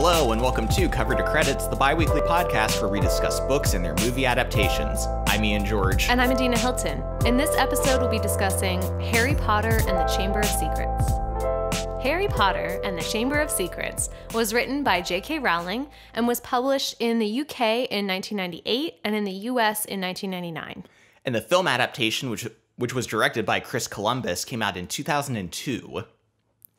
Hello, and welcome to Cover to Credits, the bi weekly podcast where we discuss books and their movie adaptations. I'm Ian George. And I'm Adina Hilton. In this episode, we'll be discussing Harry Potter and the Chamber of Secrets. Harry Potter and the Chamber of Secrets was written by J.K. Rowling and was published in the UK in 1998 and in the US in 1999. And the film adaptation, which which was directed by Chris Columbus, came out in 2002.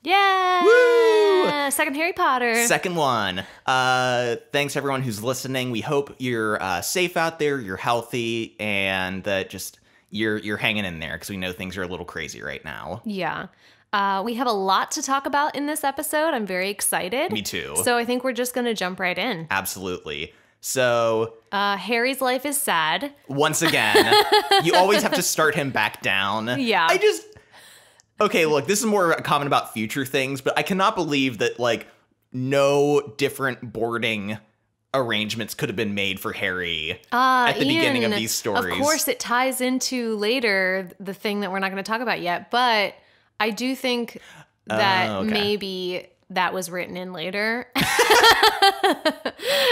Yeah! Woo! Second Harry Potter. Second one. Uh, thanks everyone who's listening. We hope you're uh, safe out there, you're healthy, and that just you're you're hanging in there because we know things are a little crazy right now. Yeah. Uh, we have a lot to talk about in this episode. I'm very excited. Me too. So I think we're just going to jump right in. Absolutely. So, uh, Harry's life is sad. Once again, you always have to start him back down. Yeah. I just Okay, look, this is more a comment about future things, but I cannot believe that like no different boarding arrangements could have been made for Harry uh, at the Ian, beginning of these stories. Of course, it ties into later the thing that we're not going to talk about yet, but I do think that Oh, okay. maybe that was written in later.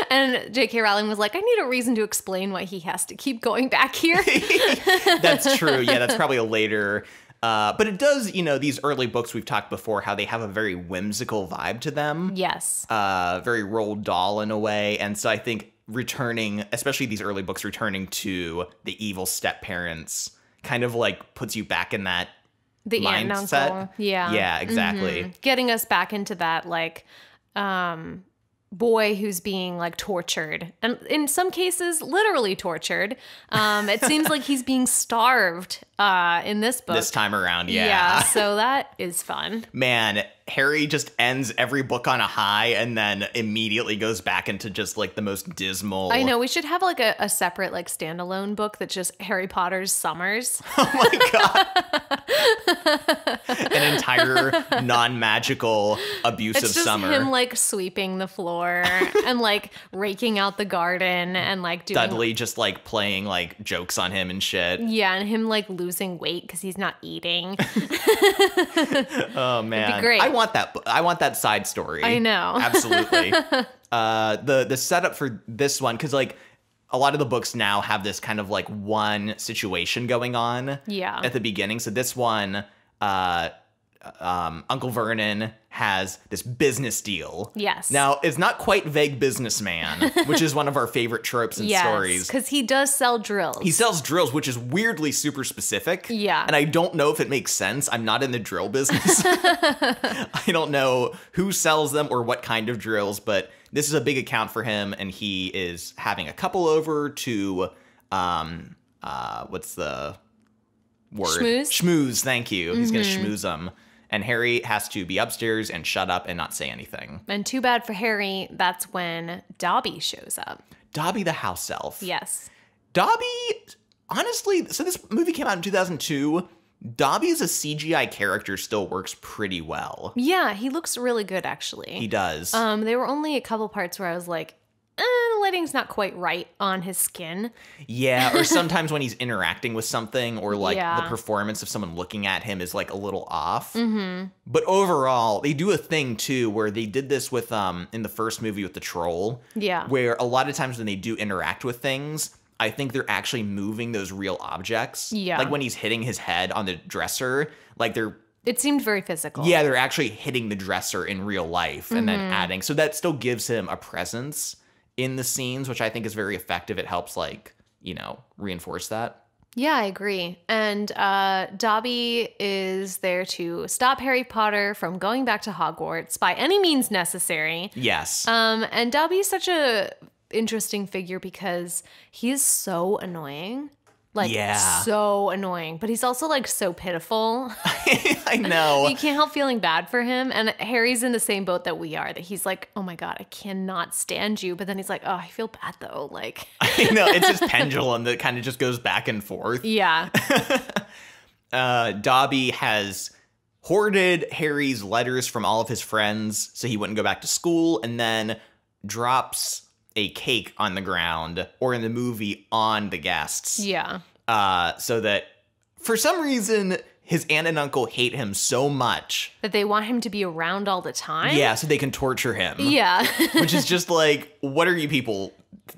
and J.K. Rowling was like, I need a reason to explain why he has to keep going back here. that's true. Yeah, that's probably a later. Uh, but it does, you know, these early books we've talked before, how they have a very whimsical vibe to them. yes. Uh, very Roald Dahl in a way. And so I think returning, especially these early books, returning to the evil step parents kind of like puts you back in that The mindset. Yeah. Yeah, exactly. Mhm. Getting us back into that, like, um, boy who's being like tortured and in some cases literally tortured um it seems like he's being starved uh in this book this time around. Yeah. so that is fun Man, Harry just ends every book on a high and then immediately goes back into just like the most dismal. i know we should have like a, a separate like standalone book that's just harry potter's summers Oh my god. An entire non-magical abusive it's just summer. him like sweeping the floor and like raking out the garden and like doing Dudley just like playing like jokes on him and shit. yeah and him like losing weight because he's not eating Oh man. great. I want that I want that side story. I know. Absolutely. uh the the setup for this one cuz like a lot of the books now have this kind of like one situation going on Yeah. at the beginning. So this one uh um Uncle Vernon has this business deal. Yes. Now, it's not quite vague businessman, which is one of our favorite tropes in yes, stories. because he does sell drills. He sells drills, which is weirdly super specific. Yeah. And I don't know if it makes sense. I'm not in the drill business. I don't know who sells them or what kind of drills, but this is a big account for him, and he is having a couple over to um uh what's the word? Schmooze? Schmooze, thank you. He's gonna Mm-hmm. schmooze them. And Harry has to be upstairs and shut up and not say anything. and too bad for Harry, that's when Dobby shows up. Dobby the house elf. Yes. Dobby, honestly, so this movie came out in 2002. Dobby as a CGI character still works pretty well. Yeah, he looks really good actually. He does. um, there were only a couple parts where I was like, eh, the lighting's not quite right on his skin. yeah, or sometimes when he's interacting with something, or like Yeah. the performance of someone looking at him is like a little off. Mm-hmm. But overall, they do a thing too where they did this with um in the first movie with the troll. Yeah. Where a lot of times when they do interact with things, I think they're actually moving those real objects. Yeah. Like when he's hitting his head on the dresser, like they're It seemed very physical. Yeah, they're actually hitting the dresser in real life and Mm-hmm. then adding. So that still gives him a presence in the scenes, which I think is very effective. It helps, like, you know, reinforce that. Yeah, I agree. And uh, Dobby is there to stop Harry Potter from going back to Hogwarts by any means necessary. Yes. Um, and Dobby's such a interesting figure because he is so annoying. Like Yeah. so annoying. But he's also like so pitiful. I know. you can't help feeling bad for him. And Harry's in the same boat that we are, that he's like, oh my God, I cannot stand you. But then he's like, oh, I feel bad though. Like, I know. It's this pendulum that kind of just goes back and forth. yeah. Uh, Dobby has hoarded Harry's letters from all of his friends so he wouldn't go back to school and then drops a cake on the ground or in the movie on the guests. Yeah. uh, so that for some reason his aunt and uncle hate him so much. That they want him to be around all the time. Yeah, so they can torture him. Yeah. Which is just like, what are you people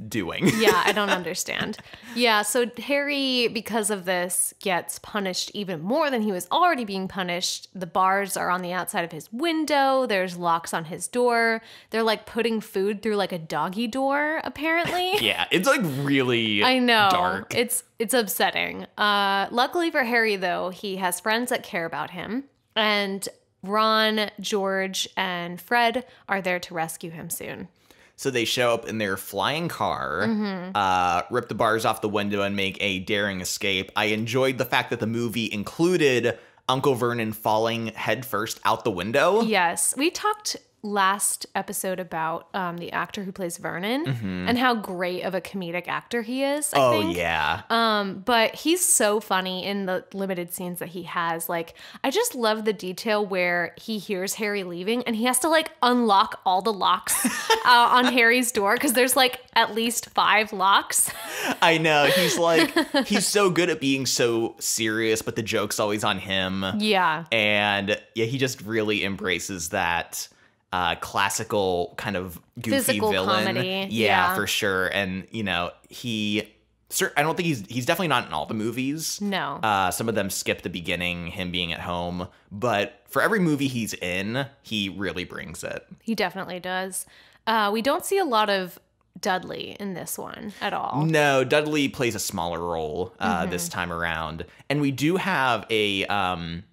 doing? yeah, I don't understand. Yeah, so Harry, because of this, gets punished even more than he was already being punished. The bars are on the outside of his window, there's locks on his door. They're like putting food through like a doggy door, apparently. yeah, it's like really I know. dark. It's it's upsetting. Uh luckily for Harry though, he has friends that care about him. And Ron, George, and Fred are there to rescue him soon. So they show up in their flying car, Mm-hmm. uh, rip the bars off the window, and make a daring escape. I enjoyed the fact that the movie included Uncle Vernon falling headfirst out the window. Yes, we talked last episode about um, the actor who plays Vernon and how great of a comedic actor he is. I Mm-hmm. oh think. yeah, Um, but he's so funny in the limited scenes that he has. Like, I just love the detail where he hears Harry leaving and he has to like unlock all the locks uh, on Harry's door because there's like at least five locks. I know. He's like he's so good at being so serious, but the joke's always on him. Yeah. And yeah, he just really embraces that uh classical kind of goofy Physical villain. comedy, Yeah, yeah. for sure. And you know, he I don't think he's he's definitely not in all the movies. No. Uh some of them skip the beginning, him being at home, but for every movie he's in, he really brings it. He definitely does. Uh, we don't see a lot of Dudley in this one at all. No, Dudley plays a smaller role uh, Mm-hmm. this time around, and we do have a um,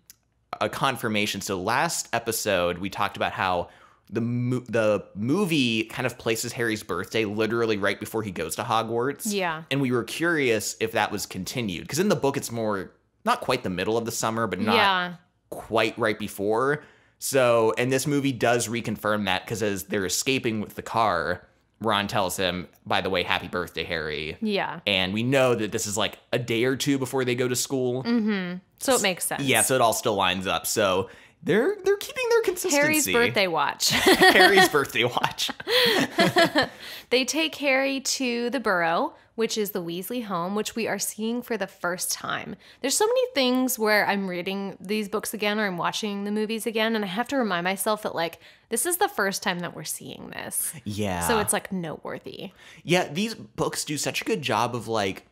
a confirmation. So last episode we talked about how the mo- the movie kind of places Harry's birthday literally right before he goes to Hogwarts. Yeah. and we were curious if that was continued because in the book it's more not quite the middle of the summer, but not yeah. quite right before. So, and this movie does reconfirm that because as they're escaping with the car, Ron tells him, by the way, happy birthday, Harry. Yeah. And we know that this is like a day or two before they go to school. Mm-hmm. So it makes sense. Yeah, so it all still lines up. So they're they're keeping their consistency. Harry's birthday watch. Harry's birthday watch. They take Harry to the Burrow, which is the Weasley home, which we are seeing for the first time. There's so many things where I'm reading these books again or I'm watching the movies again, and I have to remind myself that, like, this is the first time that we're seeing this. Yeah. So it's like noteworthy. Yeah, these books do such a good job of like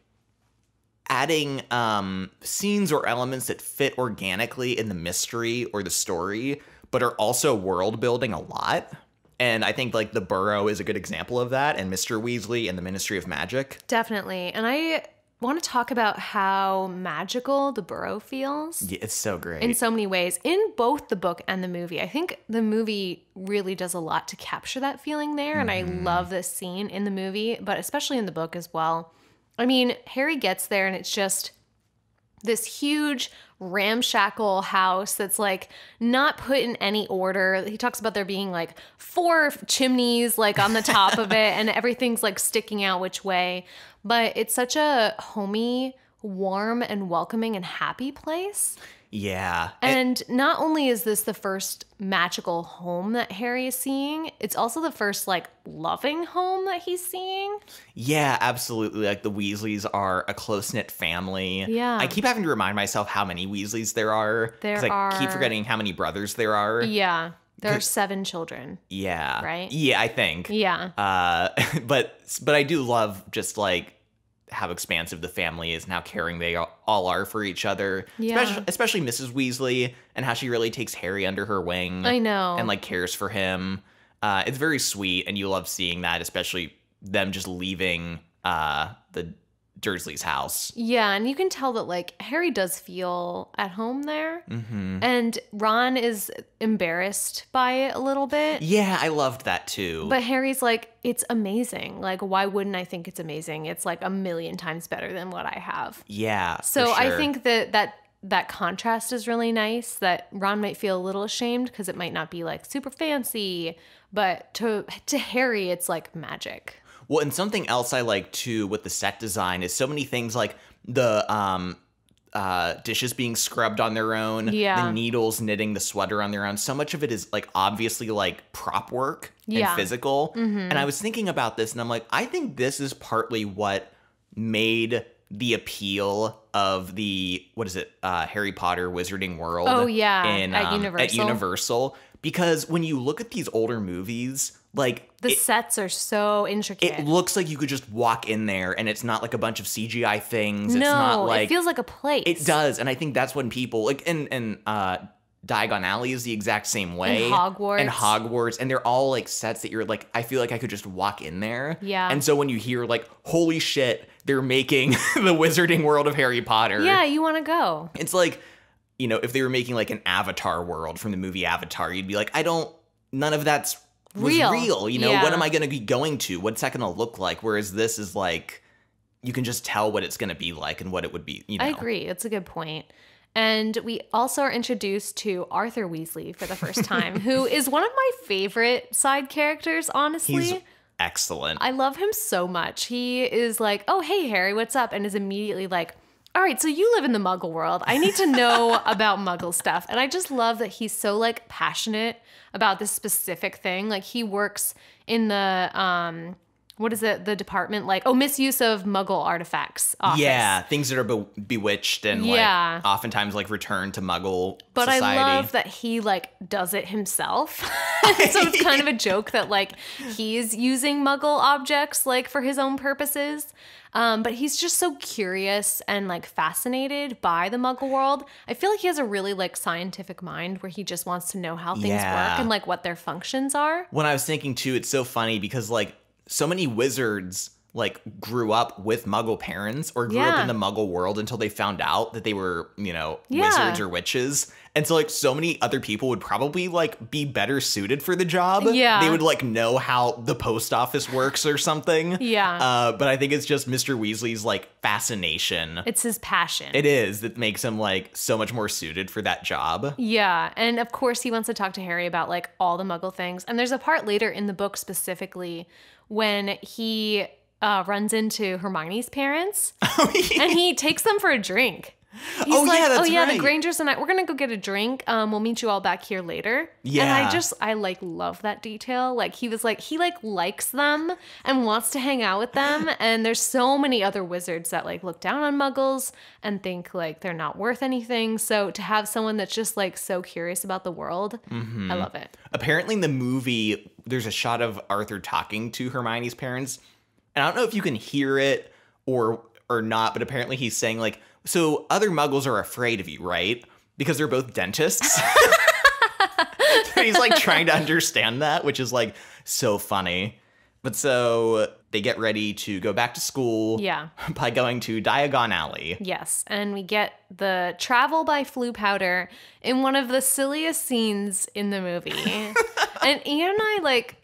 adding um scenes or elements that fit organically in the mystery or the story, but are also world building a lot. And I think like the Burrow is a good example of that, and Mr. Weasley and the Ministry of Magic. Definitely. And I want to talk about how magical the Burrow feels. Yeah, it's so great. in so many ways in both the book and the movie. I think the movie really does a lot to capture that feeling there, and I love this scene in the movie, but especially in the book as well. I mean, Harry gets there, and it's just this huge ramshackle house that's like not put in any order. He talks about there being like four chimneys like on the top of it and everything's like sticking out which way. But it's such a homey, warm and welcoming and happy place. yeah. And not only is this the first magical home that Harry is seeing, it's also the first like loving home that he's seeing. Yeah, absolutely. Like the Weasleys are a close knit family. Yeah. I keep having to remind myself how many Weasleys there are. There I keep forgetting how many brothers there are. Yeah. There are seven children. Yeah. Right? Yeah, I think. Yeah. Uh, but but I do love just like how expansive the family is and how caring they all all are for each other. Yeah. Especially, especially Mrs. Weasley and how she really takes Harry under her wing. I know. And like cares for him. Uh, it's very sweet, and you love seeing that, especially them just leaving uh, the Dursley's house. Yeah, and you can tell that like Harry does feel at home there. hmm And Ron is embarrassed by it a little bit. Yeah, I loved that too. But Harry's like, it's amazing. Like, why wouldn't I think it's amazing? It's like a million times better than what I have. yeah. So I think that that that contrast is really nice. That Ron might feel a little ashamed because it might not be like super fancy, but to to Harry, it's like magic. Well, and something else I like too with the set design is so many things like the um uh dishes being scrubbed on their own, Yeah. the needles knitting the sweater on their own. So much of it is like obviously like prop work Yeah. Mm-hmm. and physical. And I was thinking about this and I'm like, I think this is partly what made the appeal of the what is it uh harry potter wizarding world Oh, yeah, in, at um, Universal. at universal because when you look at these older movies like The it, sets are so intricate. it looks like you could just walk in there and it's not like a bunch of cgi things no, it's not like it feels like a place. it does and i think that's when people like and and uh Diagon Alley is the exact same way. Hogwarts. And Hogwarts. And they're all like sets that you're like, I feel like I could just walk in there. Yeah. And so when you hear like, holy shit, they're making the wizarding world of Harry Potter. Yeah, you want to go. It's like, you know, if they were making like an Avatar world from the movie Avatar, you'd be like, I don't, none of that's was Real. real. You know, Yeah. what am I going to be going to? What's that going to look like? Whereas this is like, you can just tell what it's going to be like and what it would be. You know, I agree. It's a good point. And we also are introduced to Arthur Weasley for the first time, who is one of my favorite side characters, honestly. he's excellent. I love him so much. He is like, "Oh, hey Harry, what's up?" and is immediately like, "All right, so you live in the muggle world. I need to know about muggle stuff." And I just love that he's so like passionate about this specific thing. Like he works in the um what is it? The department like, "Oh, misuse of muggle artifacts." Office. Yeah, things that are be- bewitched and Yeah. like oftentimes like returned to Muggle But society. I love that he like does it himself. so it's kind of a joke that like he's using muggle objects like for his own purposes. Um, but he's just so curious and like fascinated by the muggle world. I feel like he has a really like scientific mind where he just wants to know how things Yeah. work and like what their functions are. when I was thinking too, it's so funny because like so many wizards like grew up with muggle parents or grew up in the muggle world until they found out that they were, you know, Yeah. wizards or witches. And so like so many other people would probably like be better suited for the job. Yeah. They would like know how the post office works or something. Yeah. Uh, but I think it's just Mr. Weasley's like fascination. It's his passion. it is that makes him like so much more suited for that job. Yeah, and of course he wants to talk to Harry about like all the muggle things. And there's a part later in the book specifically when he uh, runs into Hermione's parents and he takes them for a drink. He's Oh, like, yeah, oh yeah, the. Grangers and I, we're gonna go get a drink. Um, we'll meet you all back here later. Yeah, and. I just, I like love that detail. Like he was like, he like likes them and wants to hang out with them. and there's so many other wizards that like look down on Muggles and think like they're not worth anything. So to have someone that's just like so curious about the world, Mm-hmm. I love it. Apparently, in the movie, there's a shot of Arthur talking to Hermione's parents, and I don't know if you can hear it or or not, but apparently he's saying like, "So other Muggles are afraid of you, right? Because they're both dentists." he's like trying to understand that, which is like so funny. But so they get ready to go back to school Yeah. by going to Diagon Alley. Yes, and we get the travel by Floo powder in one of the silliest scenes in the movie. and Ian and I like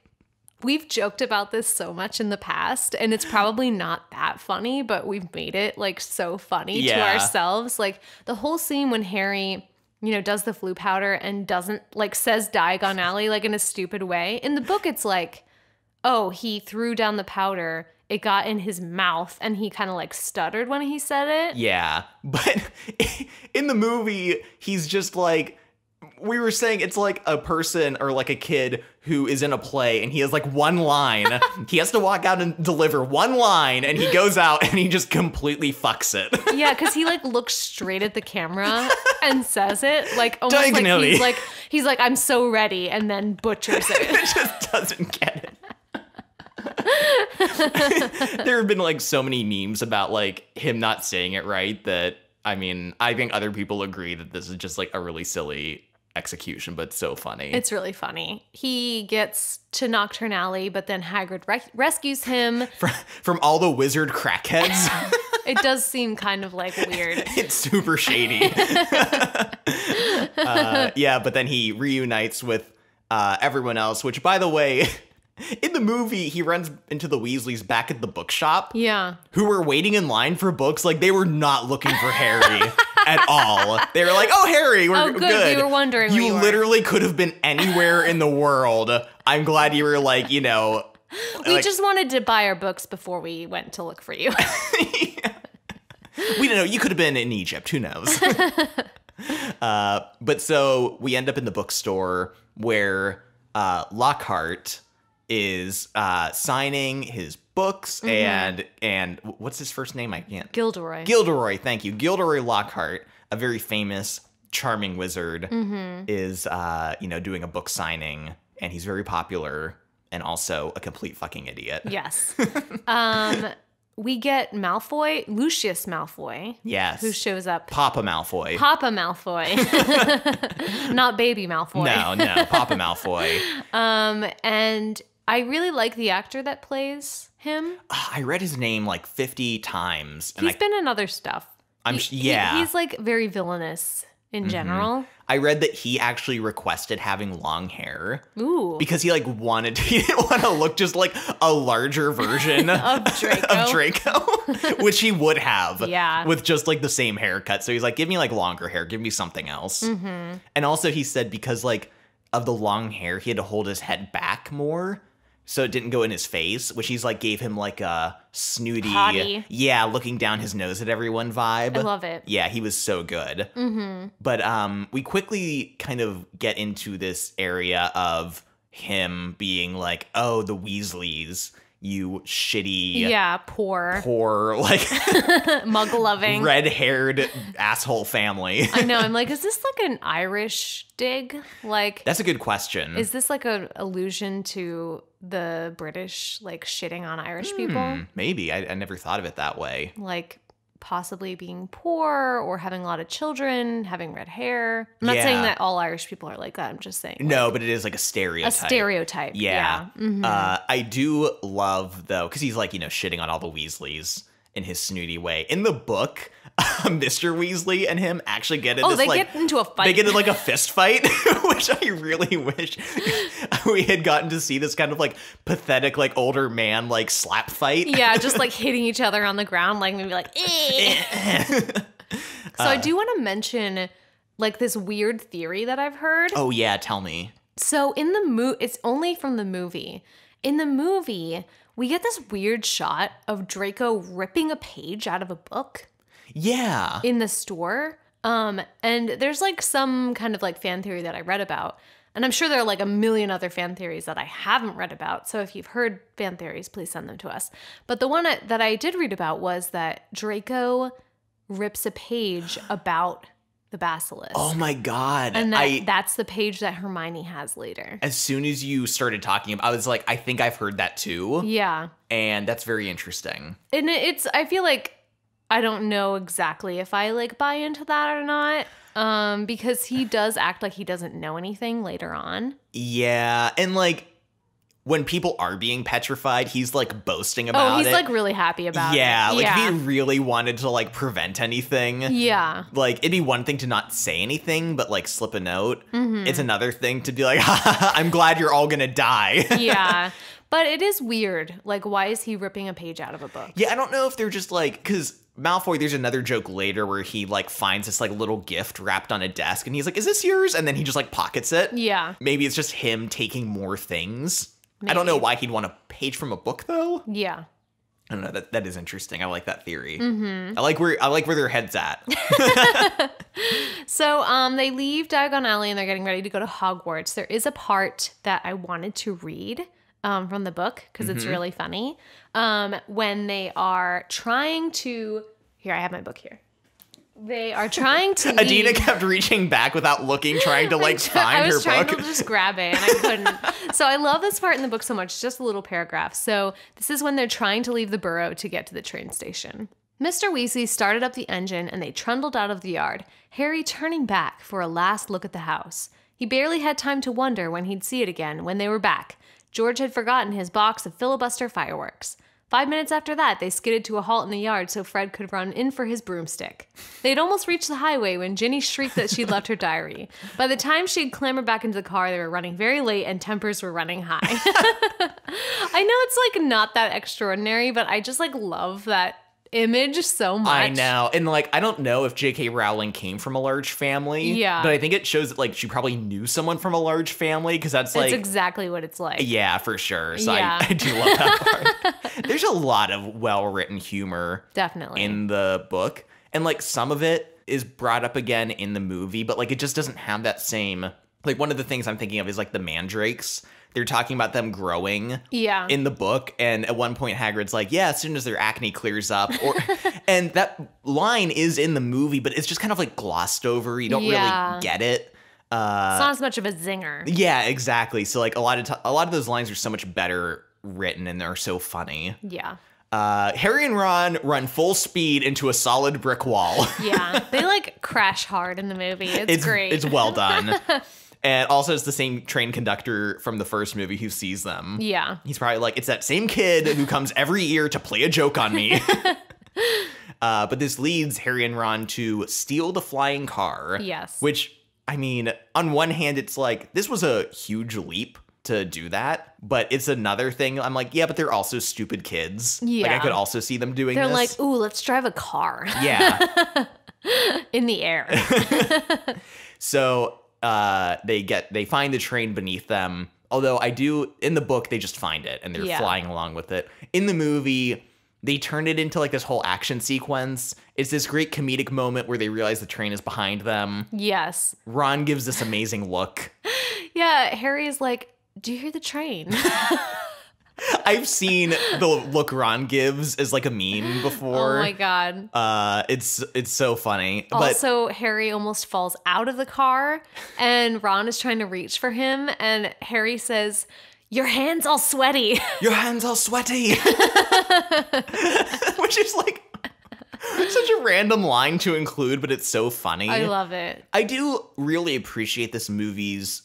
we've joked about this so much in the past and it's probably not that funny, but we've made it like so funny to ourselves. Like the whole scene when Harry you know, does the Floo powder and doesn't like says Diagon Alley like in a stupid way. In the book, it's like, oh, he threw down the powder, it got in his mouth, and he kind of like stuttered when he said it. Yeah, but in the movie, he's just like we were saying it's like a person or like a kid who is in a play and he has like one line. he has to walk out and deliver one line and he goes out and he just completely fucks it. Yeah, because he like looks straight at the camera and says it like almost like he's like he's like I'm so ready, and then butchers it. it. just doesn't get it. there have been like so many memes about like him not saying it right that I mean, I think other people agree that this is just like a really silly execution, but so funny. It's really funny. He gets to Knockturn Alley, but then Hagrid re- rescues him. from, from all the wizard crackheads. It does seem kind of like weird. it's super shady. uh, yeah, but then he reunites with uh, everyone else, which, by the way, in the movie, he runs into the Weasleys back at the bookshop Yeah. who were waiting in line for books. Like, they were not looking for Harry at all. They were like, oh, Harry, we're Oh, good. We were wondering You you were." literally could have been anywhere in the world. I'm glad you were like, you know. We like- just wanted to buy our books before we went to look for you. we don't know. You could have been in Egypt. Who knows? uh, but so we end up in the bookstore where uh, Lockhart is uh, signing his books and and what's his first name? I can't. Gilderoy. Gilderoy, thank you. Gilderoy Lockhart, a very famous, charming wizard, is uh, you know doing a book signing, and he's very popular and also a complete fucking idiot. yes. um, we get Malfoy, Lucius Malfoy, Yes. who shows up. Papa Malfoy. Papa Malfoy, not baby Malfoy. no, no, Papa Malfoy. Um, and I really like the actor that plays him. I read his name like 50 times, and He's I, been in other stuff. I'm He- he- yeah. Mm-hmm. he's like very villainous in general. I read that he actually requested having long hair Ooh, because he like wanted to, he didn't want to look just like a larger version of Draco. of Draco, which he would have, Yeah. with just like the same haircut. So he's like, give me like longer hair, give me something else. Mm-hmm. And also, he said because like of the long hair, he had to hold his head back more. So it didn't go in his face, which he's like gave him like a snooty, Haughty. yeah, looking down his nose at everyone vibe. I love it. Yeah, he was so good. Mm-hmm. But um, we quickly kind of get into this area of him being like, "Oh, the Weasleys, you shitty, Yeah, poor, poor, like muggle loving. red-haired asshole family." I know. I'm like, is this like an Irish dig? Like, That's a good question. is this like a allusion to the British like shitting on Irish people? Hmm, maybe I, I never thought of it that way. Like possibly being poor or having a lot of children, having red hair. I'm not saying that all Irish people are like that. I'm just saying like, No, but it is like a stereotype. a stereotype. stereotype. Yeah. Mhm. Uh, I do love though, because he's like you know shitting on all the Weasleys in his snooty way. In the book, Mr. Weasley and him actually get in oh, this they like get into a fight. they get into like a fist fight, which I really wish we had gotten to see this kind of like pathetic like older man like slap fight. yeah, just like hitting each other on the ground, like maybe like. "Eh." so I do want to mention like this weird theory that I've heard. oh yeah, tell me. So in the movie, it's only from the movie. In the movie, we get this weird shot of Draco ripping a page out of a book Yeah. in the store. Um, and there's like some kind of like fan theory that I read about. And I'm sure there are like a million other fan theories that I haven't read about. So if you've heard fan theories, please send them to us. But the one that I did read about was that Draco rips a page about the basilisk. oh my god. and that, I that's the page that Hermione has later. as soon as you started talking about I was like, I think I've heard that too. Yeah. And that's very interesting. and it's i feel like i don't know exactly if i like buy into that or not um because he does act like he doesn't know anything later on Yeah, and like when people are being petrified, he's like boasting about oh he's it. like really happy about yeah, it like yeah if he really wanted to like prevent anything, yeah like it'd be one thing to not say anything, but like slip a note. Mm-hmm. It's another thing to be like, I'm glad you're all gonna die. yeah but it is weird like why is he ripping a page out of a book yeah, I don't know if they're just like because Malfoy. There's another joke later where he like finds this like little gift wrapped on a desk, and he's like, "Is this yours?" And then he just like pockets it. yeah Maybe it's just him taking more things. I don't know why he'd want a page from a book though. yeah I don't know. That that is interesting. I like that theory. Mm-hmm. I like where I like where their heads at. So um, they leave Diagon Alley and they're getting ready to go to Hogwarts. There is a part that I wanted to read um, from the book because it's Mm-hmm. really funny. Um, when they are trying to, here I have my book here. They are trying to. Adina kept reaching back without looking, trying to like I find was her trying book. to just grab it and I couldn't. so I love this part in the book so much. Just a little paragraph. So this is when they're trying to leave the burrow to get to the train station. Mr. Weasley started up the engine and they trundled out of the yard, Harry turning back for a last look at the house. He barely had time to wonder when he'd see it again when they were back. George had forgotten his box of filibuster fireworks. Five minutes after that, they skidded to a halt in the yard so Fred could run in for his broomstick. They had almost reached the highway when Ginny shrieked that she'd left her diary. By the time she had clambered back into the car, they were running very late and tempers were running high. I know it's like not that extraordinary, but I just like love that image so much. I know. And like I don't know if J.K. Rowling came from a large family. Yeah. But I think it shows that like she probably knew someone from a large family because that's like That's exactly what it's like. Yeah, for sure. So Yeah. I, I do love that part. There's a lot of well written humor Definitely. in the book. And like some of it is brought up again in the movie, but like it just doesn't have that same Like one of the things I'm thinking of is like the mandrakes. They're talking about them growing Yeah. in the book, and at one point Hagrid's like, "Yeah, as soon as their acne clears up," or and that line is in the movie, but it's just kind of like glossed over. You don't Yeah. really get it. Uh, it's not as much of a zinger. yeah, exactly. So like a lot of t- a lot of those lines are so much better written, and they're so funny. Yeah. Uh, Harry and Ron run full speed into a solid brick wall. Yeah. they like crash hard in the movie. It's, it's great. It's well done. and also, it's the same train conductor from the first movie who sees them. yeah. He's probably like, it's that same kid who comes every year to play a joke on me. uh, but this leads Harry and Ron to steal the flying car. Yes. Which, I mean, on one hand, it's like, this was a huge leap to do that. But it's another thing. I'm like, yeah, but they're also stupid kids. Yeah. Like, I could also see them doing They're this. like, ooh, let's drive a car yeah. in the air. So uh, they get they find the train beneath them. Although I do in the book they just find it and they're Yeah. flying along with it. In the movie, they turn it into like this whole action sequence. It's this great comedic moment where they realize the train is behind them. yes. Ron gives this amazing look. Yeah. Harry's like, do you hear the train? I've seen the look Ron gives as like a meme before. oh my God. uh, it's it's so funny. but Also, Harry almost falls out of the car, and Ron is trying to reach for him, and Harry says, Your hand's all sweaty. your hands all sweaty. Which is like such a random line to include, but it's so funny. I love it. I do really appreciate this movie's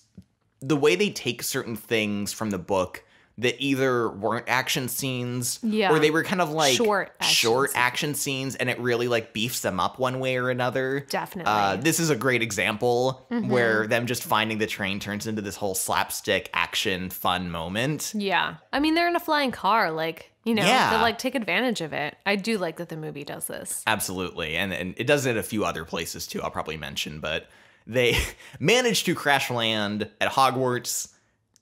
the way they take certain things from the book that either weren't action scenes Yeah. or they were kind of like Short action short scenes. action scenes and it really like beefs them up one way or another. Definitely. Mm-hmm. Uh, this is a great example where them just finding the train turns into this whole slapstick action fun moment. Yeah. I mean, they're in a flying car. Like, you know, Yeah. they like take advantage of it. I do like that the movie does this. Absolutely. And, and it does it a few other places too, I'll probably mention, but they manage to crash land at Hogwarts.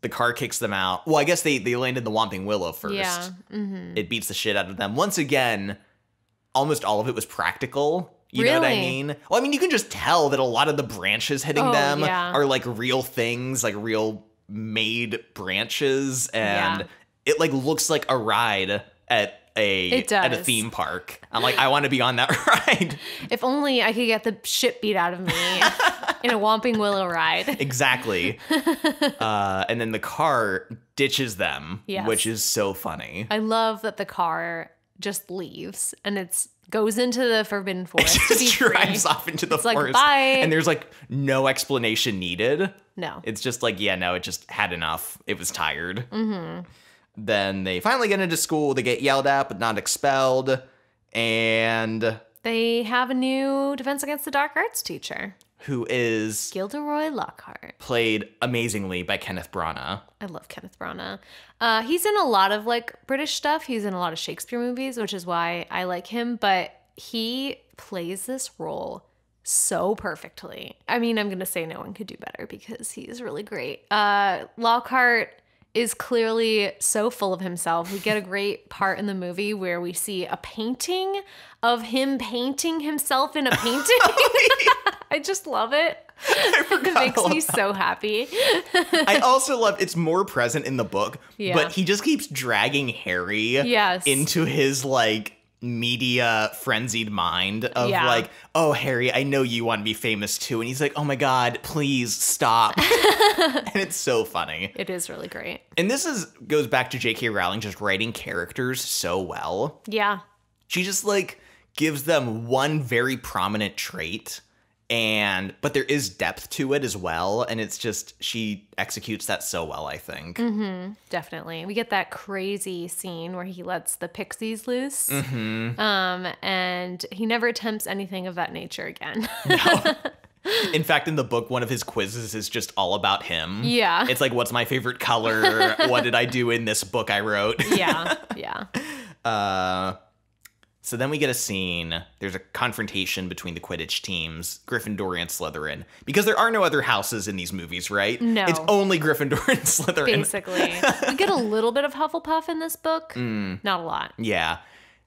The car kicks them out. Well, I guess they, they land in the Whomping Willow first. Yeah. hmm It beats the shit out of them. Once again, almost all of it was practical. You know what I mean? Well, I mean, you can just tell that a lot of the branches hitting Oh, them yeah. are like real things, like real made branches, and Yeah. it like looks like a ride at a It at a theme park. I'm like, I want to be on that ride. If only I could get the shit beat out of me in a Whomping Willow ride. exactly. uh, and then the car ditches them, Yes. which is so funny. I love that the car just leaves and it's goes into the Forbidden Forest to just be free. drives off into the like, forest. "Bye." And there's like no explanation needed. No. It's just like, yeah, no, it just had enough. It was tired. Mm-hmm. Then they finally get into school. They get yelled at, but not expelled. And They have a new Defense Against the Dark Arts teacher, who is Gilderoy Lockhart. played amazingly by Kenneth Branagh. I love Kenneth Branagh. Uh, he's in a lot of like British stuff. He's in a lot of Shakespeare movies, which is why I like him. But he plays this role so perfectly. I mean, I'm gonna say no one could do better because he's really great. Uh, Lockhart is clearly so full of himself. We get a great part in the movie where we see a painting of him painting himself in a painting. Oh, I just love it. It makes me so happy. I also love it's more present in the book, Yeah. but he just keeps dragging Harry Yes. into his like media frenzied mind of Yeah. like, oh Harry, I know you want to be famous too. And he's like, oh my god, please stop. and it's so funny. It is really great. And this is goes back to J.K. Rowling just writing characters so well. Yeah. She just like gives them one very prominent trait and but there is depth to it as well and it's just she executes that so well i think Definitely. We get that crazy scene where he lets the pixies loose. Mm-hmm. Um, and he never attempts anything of that nature again. in fact in the book one of his quizzes is just all about him Yeah. it's like what's my favorite color what did i do in this book i wrote yeah. Yeah. uh so then we get a scene. There's a confrontation between the Quidditch teams, Gryffindor and Slytherin, because there are no other houses in these movies, right? No. it's only Gryffindor and Slytherin. Basically. we get a little bit of Hufflepuff in this book. Mm. Not a lot. Yeah.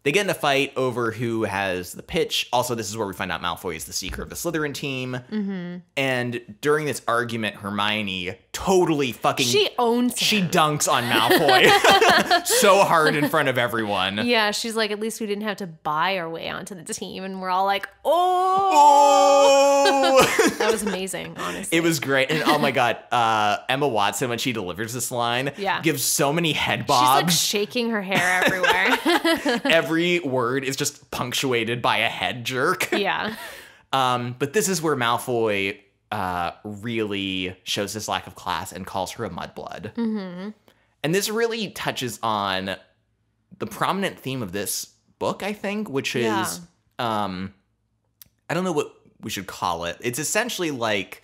they get in a fight over who has the pitch. Also, this is where we find out Malfoy is the seeker of the Slytherin team. Mm-hmm. And during this argument, Hermione totally fucking She owns she him. dunks on Malfoy so hard in front of everyone. Yeah, she's like, at least we didn't have to buy our way onto the team, and we're all like, oh, Oh, that was amazing, honestly. it was great, and oh my god, uh, Emma Watson when she delivers this line, Yeah. gives so many head bobs She's like shaking her hair everywhere. Every word is just punctuated by a head jerk. yeah, Um, but this is where Malfoy uh, really shows his lack of class and calls her a mudblood. hmm And this really touches on the prominent theme of this book, I think, which is Yeah. um, I don't know what we should call it. It's essentially like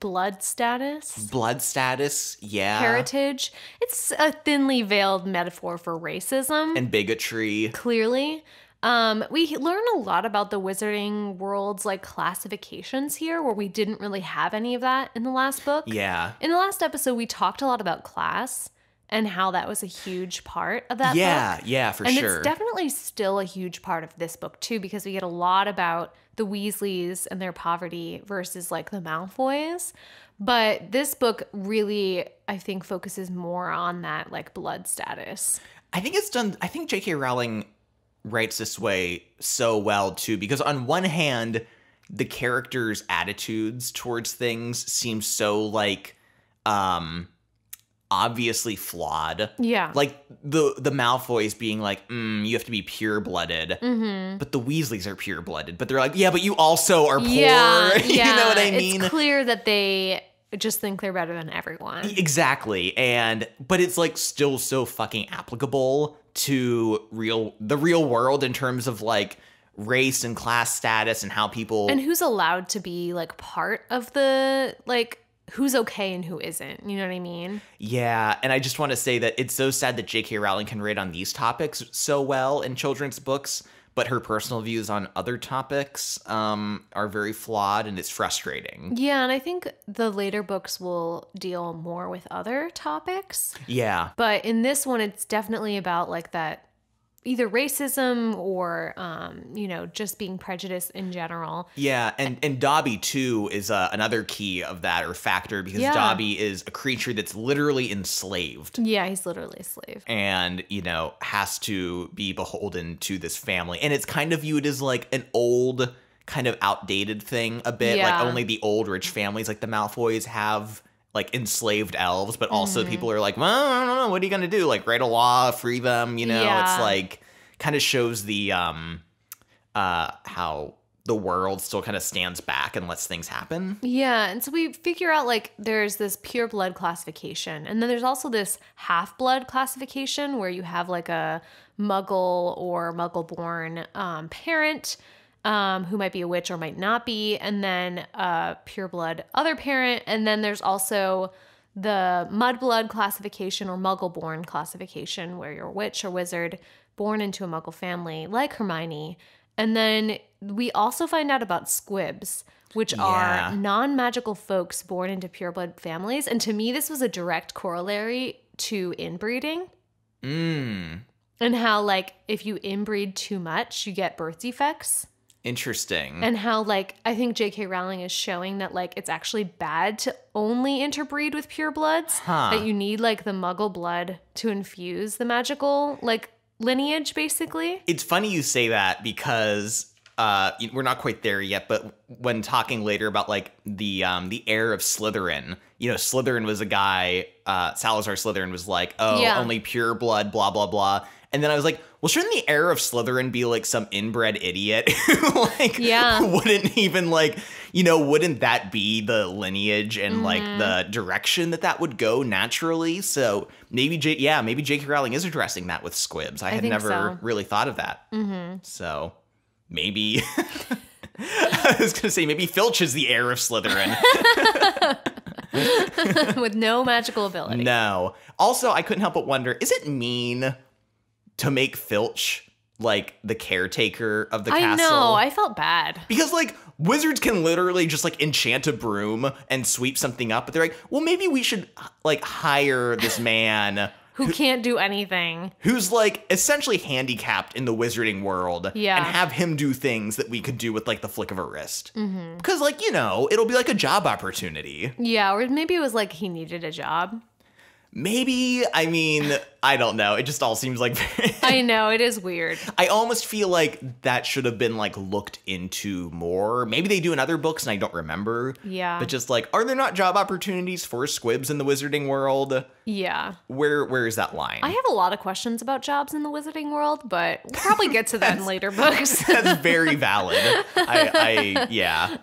blood status. blood status, yeah, heritage. It's a thinly veiled metaphor for racism. and bigotry. clearly. Um, we learn a lot about the wizarding world's like classifications here, where we didn't really have any of that in the last book. Yeah. In the last episode, we talked a lot about class and how that was a huge part of that yeah, book. yeah, for and sure. And it's definitely still a huge part of this book too, because we get a lot about the Weasleys and their poverty versus like the Malfoys. But this book really, I think, focuses more on that like blood status. I think it's done. I think J.K. Rowling writes this way so well too, because on one hand, the characters' attitudes towards things seem so like um obviously flawed. Yeah. Like the the Malfoys being like, mm, you have to be pure blooded, mm-hmm. but the Weasleys are pure blooded. But they're like, yeah, but you also are poor. Yeah, you yeah. know what I mean? It's clear that they just think they're better than everyone. Exactly. And but it's like still so fucking applicable to real the real world in terms of like race and class status and how people And who's allowed to be like part of the like who's okay and who isn't. You know what I mean? Yeah, and I just want to say that it's so sad that J.K. Rowling can write on these topics so well in children's books, but her personal views on other topics um, are very flawed and it's frustrating. Yeah, and I think the later books will deal more with other topics. Yeah. But in this one, it's definitely about like that either racism or, um, you know, just being prejudiced in general. Yeah, and and Dobby too is uh, another key of that or factor because Yeah. Dobby is a creature that's literally enslaved. Yeah, he's literally a slave. and you know has to be beholden to this family and it's kind of viewed as like an old kind of outdated thing a bit Yeah. like only the old rich families like the malfoys have like enslaved elves but also Mm-hmm. people are like well i don't know what are you gonna do like write a law free them you know Yeah. it's like kind of shows the um uh how the world still kind of stands back and lets things happen Yeah, and so we figure out like there's this pure blood classification, and then there's also this half blood classification where you have like a muggle or muggle born um, parent um, who might be a witch or might not be, and then a pure blood other parent, and then there's also the mudblood classification or muggle born classification where you're a witch or wizard born into a muggle family like Hermione. And then we also find out about squibs, which Yeah. are non magical folks born into pureblood families. And to me, this was a direct corollary to inbreeding mm and how, like, if you inbreed too much, you get birth defects. Interesting And how, like, I think J.K. Rowling is showing that, like, it's actually bad to only interbreed with purebloods. Huh. That you need, like, the muggle blood to infuse the magical, like, lineage, basically. It's funny you say that because uh, we're not quite there yet. But when talking later about like the um, the heir of Slytherin, you know, Slytherin was a guy. Uh, Salazar Slytherin was like, oh, Yeah. only pure blood, blah blah blah. And then I was like, well, shouldn't the heir of Slytherin be like some inbred idiot who like Yeah. wouldn't even like you know wouldn't that be the lineage and like Mm-hmm. the direction that that would go naturally? So maybe J- yeah, maybe J.K. Rowling is addressing that with squibs. I, had never so. really thought of that. Mm-hmm. So maybe I was gonna say maybe Filch is the heir of Slytherin. with no magical ability. no. Also, I couldn't help but wonder: is it mean to make Filch like the caretaker of the I castle? know. I felt bad. because like wizards can literally just like enchant a broom and sweep something up, but they're like, well, maybe we should like hire this man who can't do anything. who's like essentially handicapped in the wizarding world Yeah. and have him do things that we could do with like the flick of a wrist Mm-hmm. because like you know it'll be like a job opportunity Yeah, or maybe it was like he needed a job. Maybe i mean i don't know it just all seems like I know it is weird. i almost feel like that should have been like looked into more maybe they do in other books and i don't remember Yeah. but just like are there not job opportunities for squibs in the wizarding world Yeah. where where is that line I have a lot of questions about jobs in the wizarding world, but we'll probably get to that in later books. that's very valid I, I yeah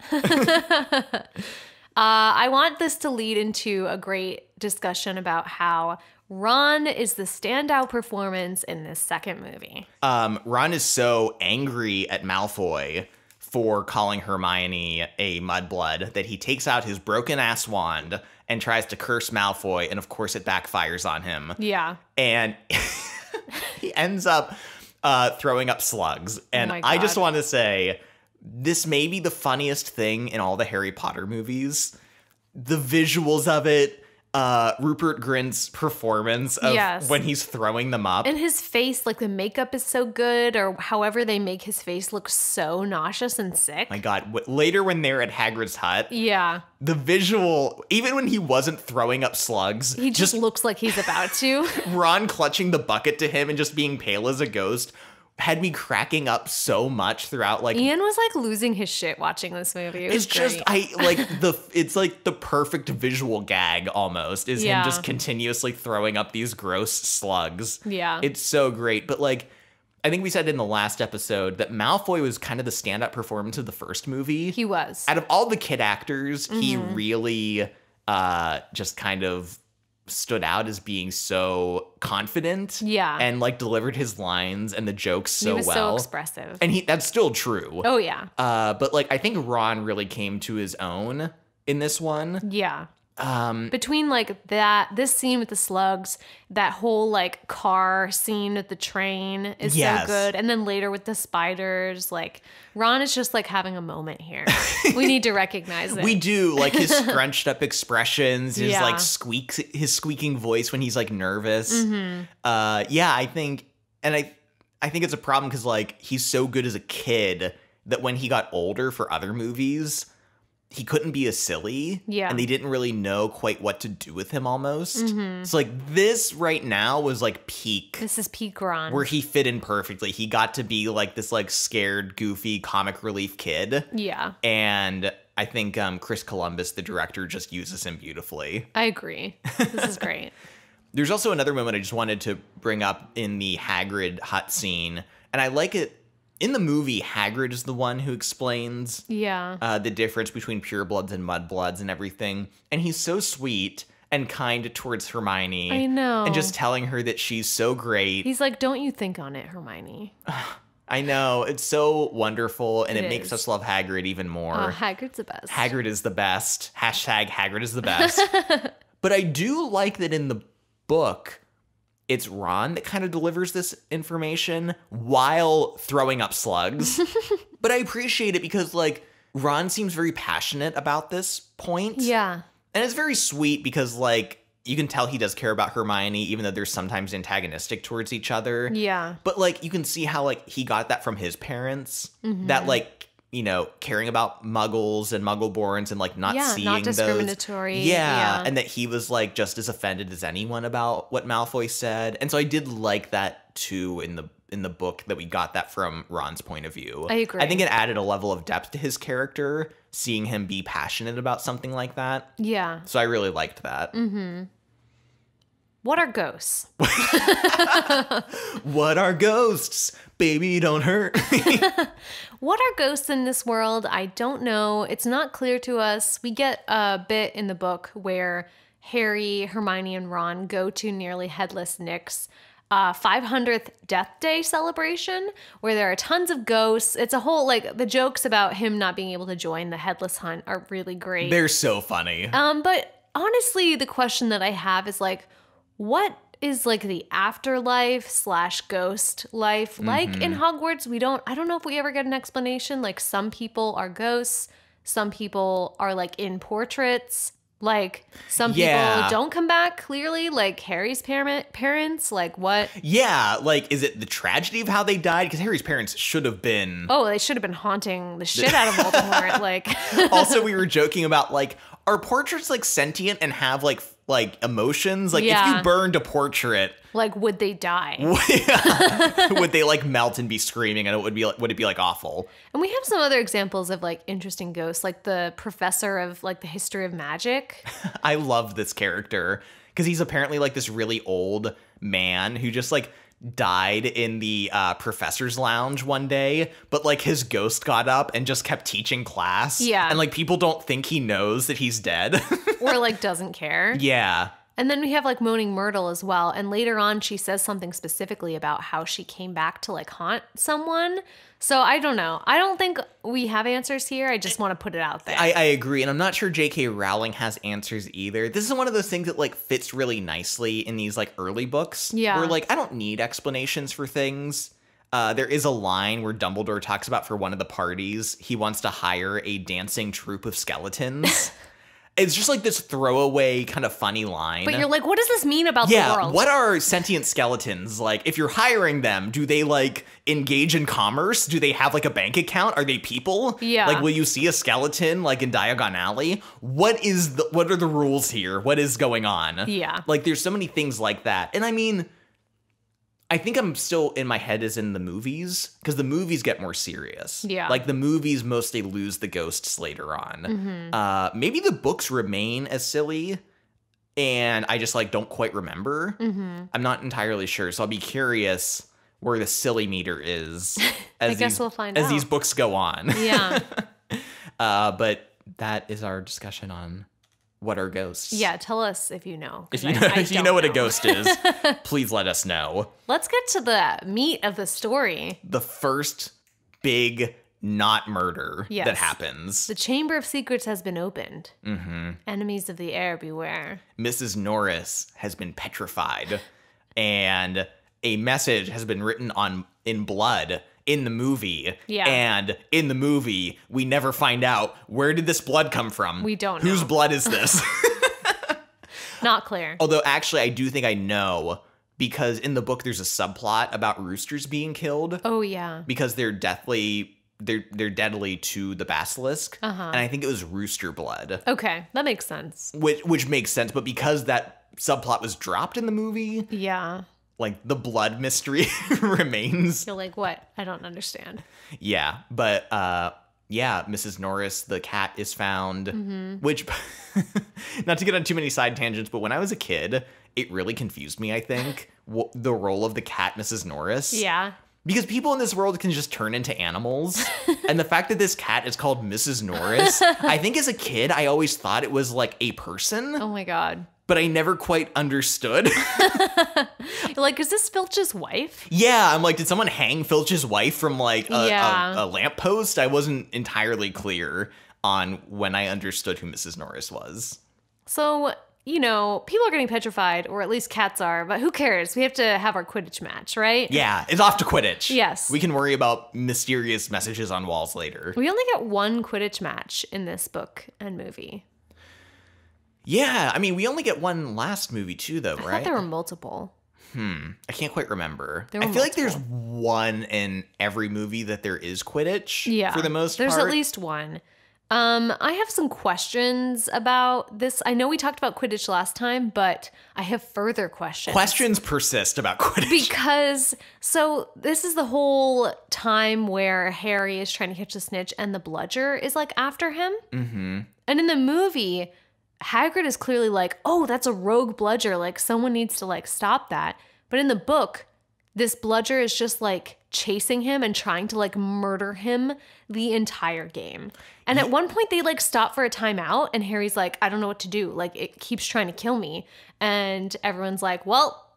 Uh, I want this to lead into a great discussion about how Ron is the standout performance in this second movie. um, Ron is so angry at Malfoy for calling Hermione a mudblood that he takes out his broken ass wand and tries to curse Malfoy, and of course it backfires on him. Yeah. And he ends up uh, throwing up slugs. And my I just want to say this may be the funniest thing in all the Harry Potter movies. The visuals of it, uh, Rupert Grint's performance of Yes. when he's throwing them up. And his face, like the makeup is so good, or however they make his face look so nauseous and sick. my god w- later when they're at hagrid's hut yeah. the visual even when he wasn't throwing up slugs He just, looks like he's about to. ron clutching the bucket to him and just being pale as a ghost had me cracking up so much throughout like Ian was like losing his shit watching this movie. It it's just i like the it's like the perfect visual gag almost is Yeah. him just continuously throwing up these gross slugs Yeah. it's so great but like i think we said in the last episode that malfoy was kind of the stand-up performance of the first movie he was. out of all the kid actors, he Mm-hmm. really uh just kind of stood out as being so confident. Yeah. And like delivered his lines and the jokes he so was so well. expressive. and he that's still true. oh yeah. Uh but like I think Ron really came to his own in this one. Yeah. Um Between like that, this scene with the slugs, that whole like car scene with the train is Yes. so good. And then later with the spiders, like Ron is just like having a moment here. we need to recognize it. we do like his scrunched up expressions, his Yeah. like squeaks his squeaking voice when he's like nervous. Mm-hmm. Uh yeah, I think and I I think it's a problem because like he's so good as a kid that when he got older for other movies, he couldn't be a silly. Yeah. And they didn't really know quite what to do with him almost. Mm-hmm. So like this right now was like peak this is peak Ron. where he fit in perfectly. He got to be like this like scared, goofy comic relief kid. yeah, And I think um, Chris Columbus, the director, just uses him beautifully. I agree. This is great. There's also another moment I just wanted to bring up in the Hagrid hut scene, and I like it. In the movie, Hagrid is the one who explains Yeah. uh, the difference between purebloods and mudbloods and everything, and he's so sweet and kind towards Hermione. I know. and just telling her that she's so great. He's like, don't you think on it, Hermione. I know it's so wonderful, and it, It makes us love Hagrid even more. Uh, Hagrid's the best. Hagrid is the best. Hashtag Hagrid is the best. but I do like that in the book, it's Ron that kind of delivers this information while throwing up slugs. but I appreciate it because, like, Ron seems very passionate about this point. yeah. And it's very sweet because, like, you can tell he does care about Hermione, even though they're sometimes antagonistic towards each other. Yeah. But like you can see how like he got that from his parents. Mm-hmm. That like you know caring about muggles and muggleborns and like not Yeah, seeing not those- discriminatory, Yeah, yeah. and that he was like just as offended as anyone about what Malfoy said. And so I did like that too in the in the book that we got that from Ron's point of view. I agree. I think it added a level of depth to his character, seeing him be passionate about something like that. Yeah. So I really liked that. Mm-hmm. What are ghosts? What are ghosts? Baby, don't hurt. What are ghosts in this world? I don't know. It's not clear to us. We get a bit in the book where Harry, Hermione, and Ron go to nearly headless Nick's uh, 500th Death Day celebration where there are tons of ghosts. It's a whole, like, the jokes about him not being able to join the headless hunt are really great. They're so funny. Um, but honestly, the question that I have is like, what is like the afterlife slash ghost life like in mm-hmm. Hogwarts? We don't. I don't know if we ever get an explanation. Like some people are ghosts, some people are like in portraits. Like some people don't come back clearly, like Harry's parent parents, like what? Yeah, like is it the tragedy of how they died? Because Harry's parents should have been. Oh, they should have been haunting the shit out of Voldemort. like also, we were joking about like are portraits like sentient and have like like emotions? Like if you burned a portrait, like would they die? would they like melt and be screaming? And it would be like, would it be like awful? And we have some other examples of like interesting ghosts, like the professor of like the history of magic. I love this character because he's apparently like this really old man who just like died in the uh, professor's lounge one day, but like his ghost got up and just kept teaching class. Yeah. And like people don't think he knows that he's dead. or like doesn't care. yeah. And then we have like Moaning Myrtle as well. And later on, she says something specifically about how she came back to like haunt someone. So I don't know. I don't think we have answers here. I just want to put it out there. I, I agree, and I'm not sure J.K. Rowling has answers either. This is one of those things that like fits really nicely in these like early books. Yeah. Where like I don't need explanations for things. Uh, there is a line where Dumbledore talks about for one of the parties, he wants to hire a dancing troupe of skeletons. it's just like this throwaway kind of funny line. but you're like, what does this mean about the yeah, world? what are sentient skeletons like? If you're hiring them, do they like engage in commerce? Do they have like a bank account? Are they people? Yeah. Like, will you see a skeleton like in Diagon Alley? What is the what are the rules here? What is going on? Yeah. Like, there's so many things like that, and I mean. I think I'm still in my head is in the movies because the movies get more serious. Yeah. Like the movies mostly lose the ghosts later on. Mm-hmm. Uh, maybe the books remain as silly, and I just like don't quite remember. Mm-hmm. I'm not entirely sure, so I'll be curious where the silly meter is. As guess these, we'll find as these books go on. yeah. Uh, but that is our discussion on what are ghosts. Yeah. Tell us if you know. If you know, I if you know what a ghost is, please let us know. Let's get to the meat of the story. The first big not murder Yes. that happens. The Chamber of Secrets has been opened. Mm-hmm. Enemies of the heir, beware. Mrs. Norris has been petrified, and a message has been written on in blood in the movie. Yeah. And in the movie, we never find out where did this blood come from. We don't Whose know. blood is this? Not clear. Although actually, I do think I know because in the book there's a subplot about roosters being killed Oh, yeah. because they're deathly. They're, they're deadly to the basilisk, Uh-huh. and I think it was rooster blood, Okay. That makes sense. which which makes sense. But because that subplot was dropped in the movie, Yeah. Like the blood mystery remains. You're like, what? I don't understand. Yeah, but uh yeah, Mrs. Norris, the cat is found, Mm-hmm. which not to get on too many side tangents, but when I was a kid, it really confused me, I think, the role of the cat Mrs. Norris. Yeah. Because people in this world can just turn into animals. and the fact that this cat is called Mrs. Norris, I think as a kid, I always thought it was like a person, Oh my God. But I never quite understood. You're like, is this Filch's wife? Yeah, I'm like, did someone hang Filch's wife from like a, Yeah. a, a lamppost? I wasn't entirely clear on when I understood who Mrs. Norris was. So, you know, people are getting petrified, or at least cats are, but who cares? We have to have our Quidditch match, right? Yeah, it's off to Quidditch. Yes. We can worry about mysterious messages on walls later. We only get one Quidditch match in this book and movie. Yeah, I mean, we only get one last movie too, though, I right? there were multiple. Hmm, I can't quite remember. There I feel like there's one in every movie that there is Quidditch. Yeah. For the most part. There's part. at least one. Um, I have some questions about this. I know we talked about Quidditch last time, but I have further questions. questions persist about Quidditch. Because so this is the whole time where Harry is trying to catch the snitch and the bludger is like after him. Mm-hmm. And in the movie, Hagrid is clearly like, oh, that's a rogue bludger. Like someone needs to like stop that. But in the book, this bludger is just like chasing him and trying to like murder him the entire game. And at one point they like stop for a timeout and Harry's like, I don't know what to do. Like it keeps trying to kill me. And everyone's like, well,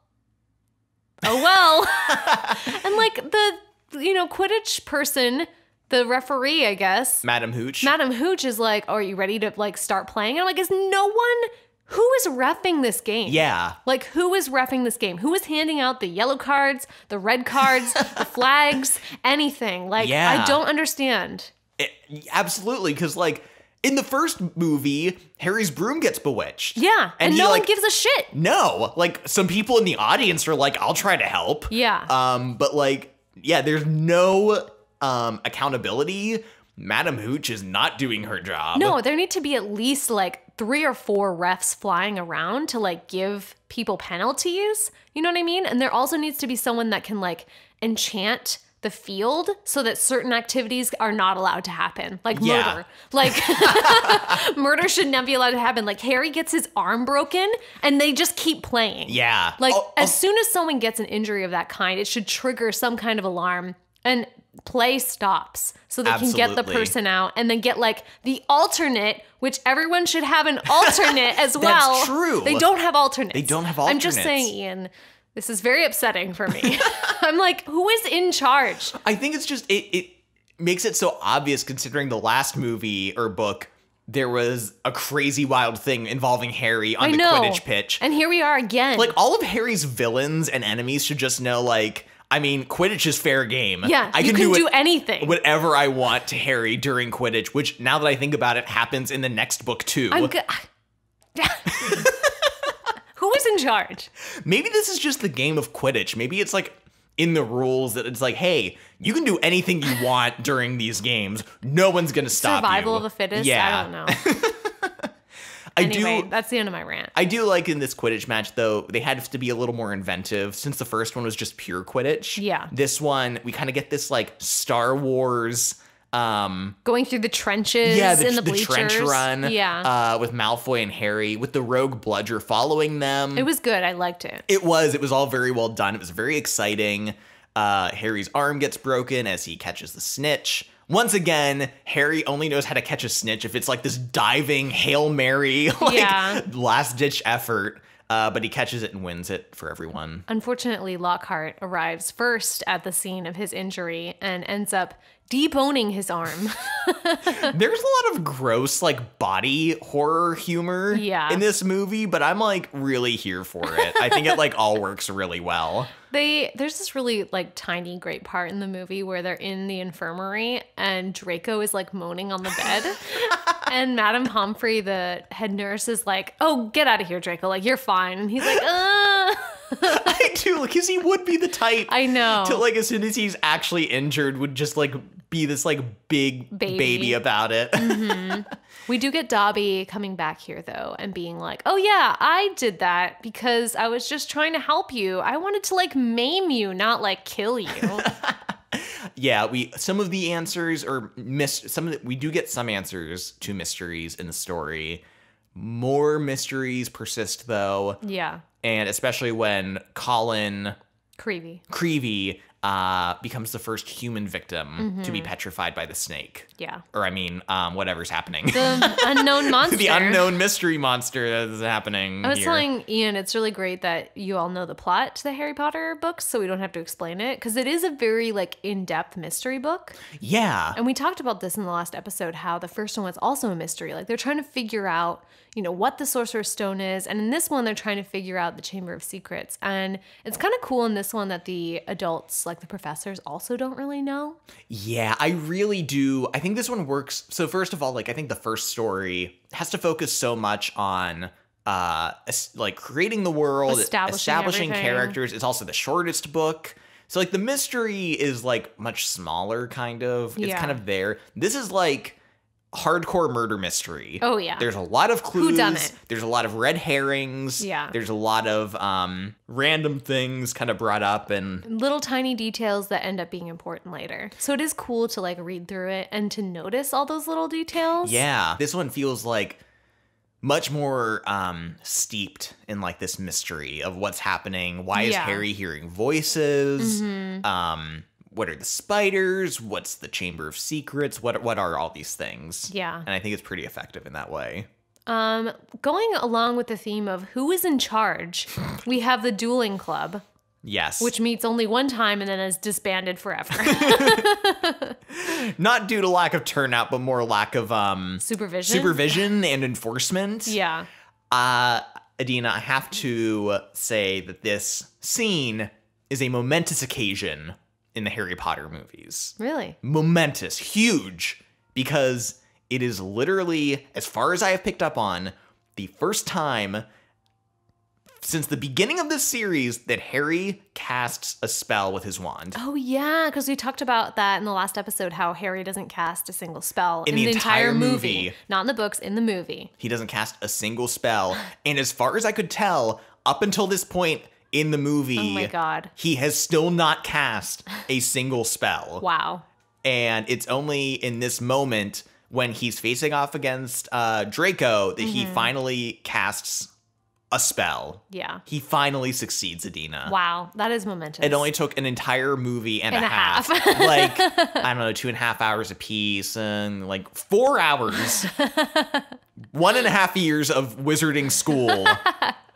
oh well. and like the you know Quidditch person, the referee, I guess, Madam Hooch. Madam Hooch is like, "Are you ready to like start playing?" And I'm like, "Is no one who is refing this game?" yeah. Like who is refing this game? Who is handing out the yellow cards, the red cards, the flags, anything? Like Yeah. I don't understand. It- absolutely, because like In the first movie, Harry's broom gets bewitched. Yeah, and, he, no like, one gives a shit. No, like some people in the audience are like, "I'll try to help." Yeah. Um, but like, yeah, there's no um accountability. Madam Hooch is not doing her job. No, there need to be at least like three or four refs flying around to like give people penalties. You know what I mean? And there also needs to be someone that can like enchant the field so that certain activities are not allowed to happen like Yeah. murder like murder should not be allowed to happen like harry gets his arm broken and they just keep playing Yeah. like Oh, as oh, soon as someone gets an injury of that kind, it should trigger some kind of alarm and play stops so they can get the person out and then get like the alternate, which everyone should have an alternate as well. true. They don't have alternates. They don't have alternate. I'm just saying, Ian. This is very upsetting for me. I'm like, who is in charge? I think it's just it it makes it so obvious considering the last movie or book there was a crazy wild thing involving Harry on I the know. Quidditch pitch. And here we are again. like all of Harry's villains and enemies should just know like I mean Quidditch is fair game. yeah, I you can, can do, do, anything. whatever I want to Harry during Quidditch, which now that I think about it happens in the next book too. I'm good. Who is in charge? Maybe this is just the game of Quidditch. Maybe it's like in the rules that it's like, hey, you can do anything you want during these games. No one's gonna stop Survival you. of the fittest? Yeah, I don't know. I Anyway, do. that's the end of my rant. I do like in this Quidditch match though, they had to be a little more inventive since the first one was just pure Quidditch. Yeah. This one, we kind of get this like Star Wars um Going through the trenches yeah, the, in the the trench run Yeah. uh with Malfoy and Harry with the rogue bludger following them. it was good. I liked it. It was. It was all very well done. It was very exciting. Uh, Harry's arm gets broken as he catches the snitch. Once again, Harry only knows how to catch a snitch if it's like this diving Hail Mary, like Yeah. last ditch effort. Uh, but he catches it and wins it for everyone. Unfortunately, Lockhart arrives first at the scene of his injury and ends up deboning his arm. There's a lot of gross, like body horror humor Yeah. in this movie, but I'm like really here for it. I think it like all works really well. they there's this really like tiny great part in the movie where they're in the infirmary and Draco is like moaning on the bed. and Madam Humphrey, the head nurse, is like, "Oh, get out of here, Draco! Like you're fine." And he's like, "Uh." I do, because he would be the type I know. to like as soon as he's actually injured would just like be this like big Baby. baby, about it. Mm-hmm. We do get Dobby coming back here though and being like, "Oh yeah, I did that because I was just trying to help you. I wanted to like maim you, not like kill you." yeah, we some of the answers or miss some of the, we do get some answers to mysteries in the story. More mysteries persist though, yeah. and especially when Colin Creevey. Creevey uh, becomes the first human victim Mm-hmm. to be petrified by the snake. Yeah. Or I mean, um, whatever's happening. The unknown monster. the unknown mystery monster that is happening. I was here. telling Ian, it's really great that you all know the plot to the Harry Potter books, so we don't have to explain it because it is a very like in-depth mystery book. yeah, And we talked about this in the last episode how the first one was also a mystery. Like they're trying to figure out, you know, what the Sorcerer's Stone is, and in this one they're trying to figure out the Chamber of Secrets. And it's kind of cool in this one that the adults, like the professors, also don't really know. Yeah, I really do. I think this one works. So first of all, like I think the first story has to focus so much on uh like creating the world, Establishing establishing characters. It's also the shortest book. So like the mystery is like much smaller kind of. It's Yeah. kind of there. This is like hardcore murder mystery. Oh, yeah. There's a lot of clues. Whodunit. There's a lot of red herrings. Yeah. There's a lot of um random things kind of brought up and Little tiny details that end up being important later. So it is cool to like read through it and to notice all those little details. Yeah, this one feels like much more um steeped in like this mystery of what's happening. Why is Yeah. Harry hearing voices? Um what are the spiders? What's the Chamber of Secrets? What what are all these things? Yeah. And I think it's pretty effective in that way. Um, going along with the theme of who is in charge, we have the dueling club, Yes. which meets only one time and then is disbanded forever. not due to lack of turnout, but more lack of um Supervision. supervision and enforcement. Yeah. Uh, Adina, I have to say that this scene is a momentous occasion in the Harry Potter movies. Really? Momentous, huge, because it is literally, as far as I have picked up on, the first time since the beginning of this series that Harry casts a spell with his wand. Oh yeah, because we talked about that in the last episode. How Harry doesn't cast a single spell In the entire movie. not in the books, in the movie. He doesn't cast a single spell. And as far as I could tell, up until this point in the movie, Oh my god! he has still not cast a single spell. Wow. And it's only in this moment when he's facing off against uh, Draco that he Mm-hmm. finally casts a spell. Yeah. He finally succeeds, Adina. Wow, that is momentous. It only took an entire movie and, And a a half. half. like, I don't know, two and a half hours a piece and like four hours. One and a half years of wizarding school.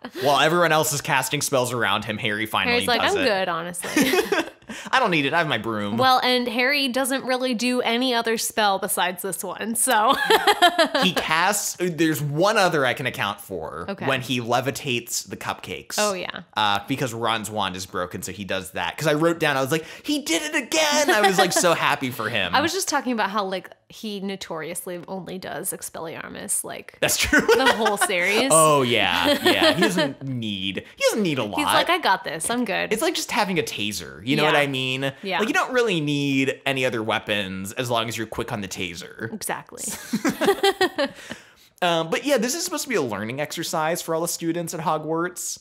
While everyone else is casting spells around him, Harry finally Harry's like, does I'm it. good, honestly. I don't need it. I have my broom. well, and Harry doesn't really do any other spell besides this one, so he casts. There's one other I can account for Okay. when he levitates the cupcakes. Oh, yeah. uh, because Ron's wand is broken, so he does that. Because I wrote down, I was like, he did it again. I was like so happy for him. I was just talking about how like he notoriously only does Expelliarmus like That's true. the whole series. oh yeah, yeah. He doesn't need. He doesn't need a lot. He's like, I got this. I'm good. it's like just having a taser. You know what I mean? Yeah. Like you don't really need any other weapons as long as you're quick on the taser. exactly. Um, but yeah, this is supposed to be a learning exercise for all the students at Hogwarts,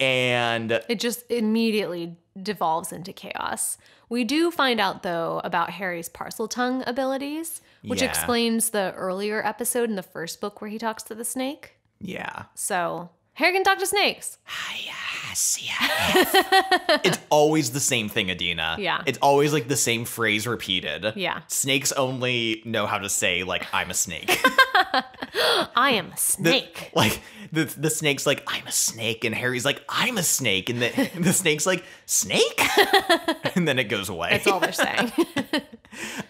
and It just immediately devolves into chaos. We do find out though about Harry's Parseltongue abilities, which Yeah. explains the earlier episode in the first book where he talks to the snake. yeah. So Harry can talk to snakes. Yes, yes. it's always the same thing, Adina. Yeah. It's always like the same phrase repeated. Yeah. Snakes only know how to say like I'm a snake. I am a The- snake. like the the snake's like I'm a snake, and Harry's like I'm a snake, and the the snake's like snake, and then it goes away. That's all they're saying.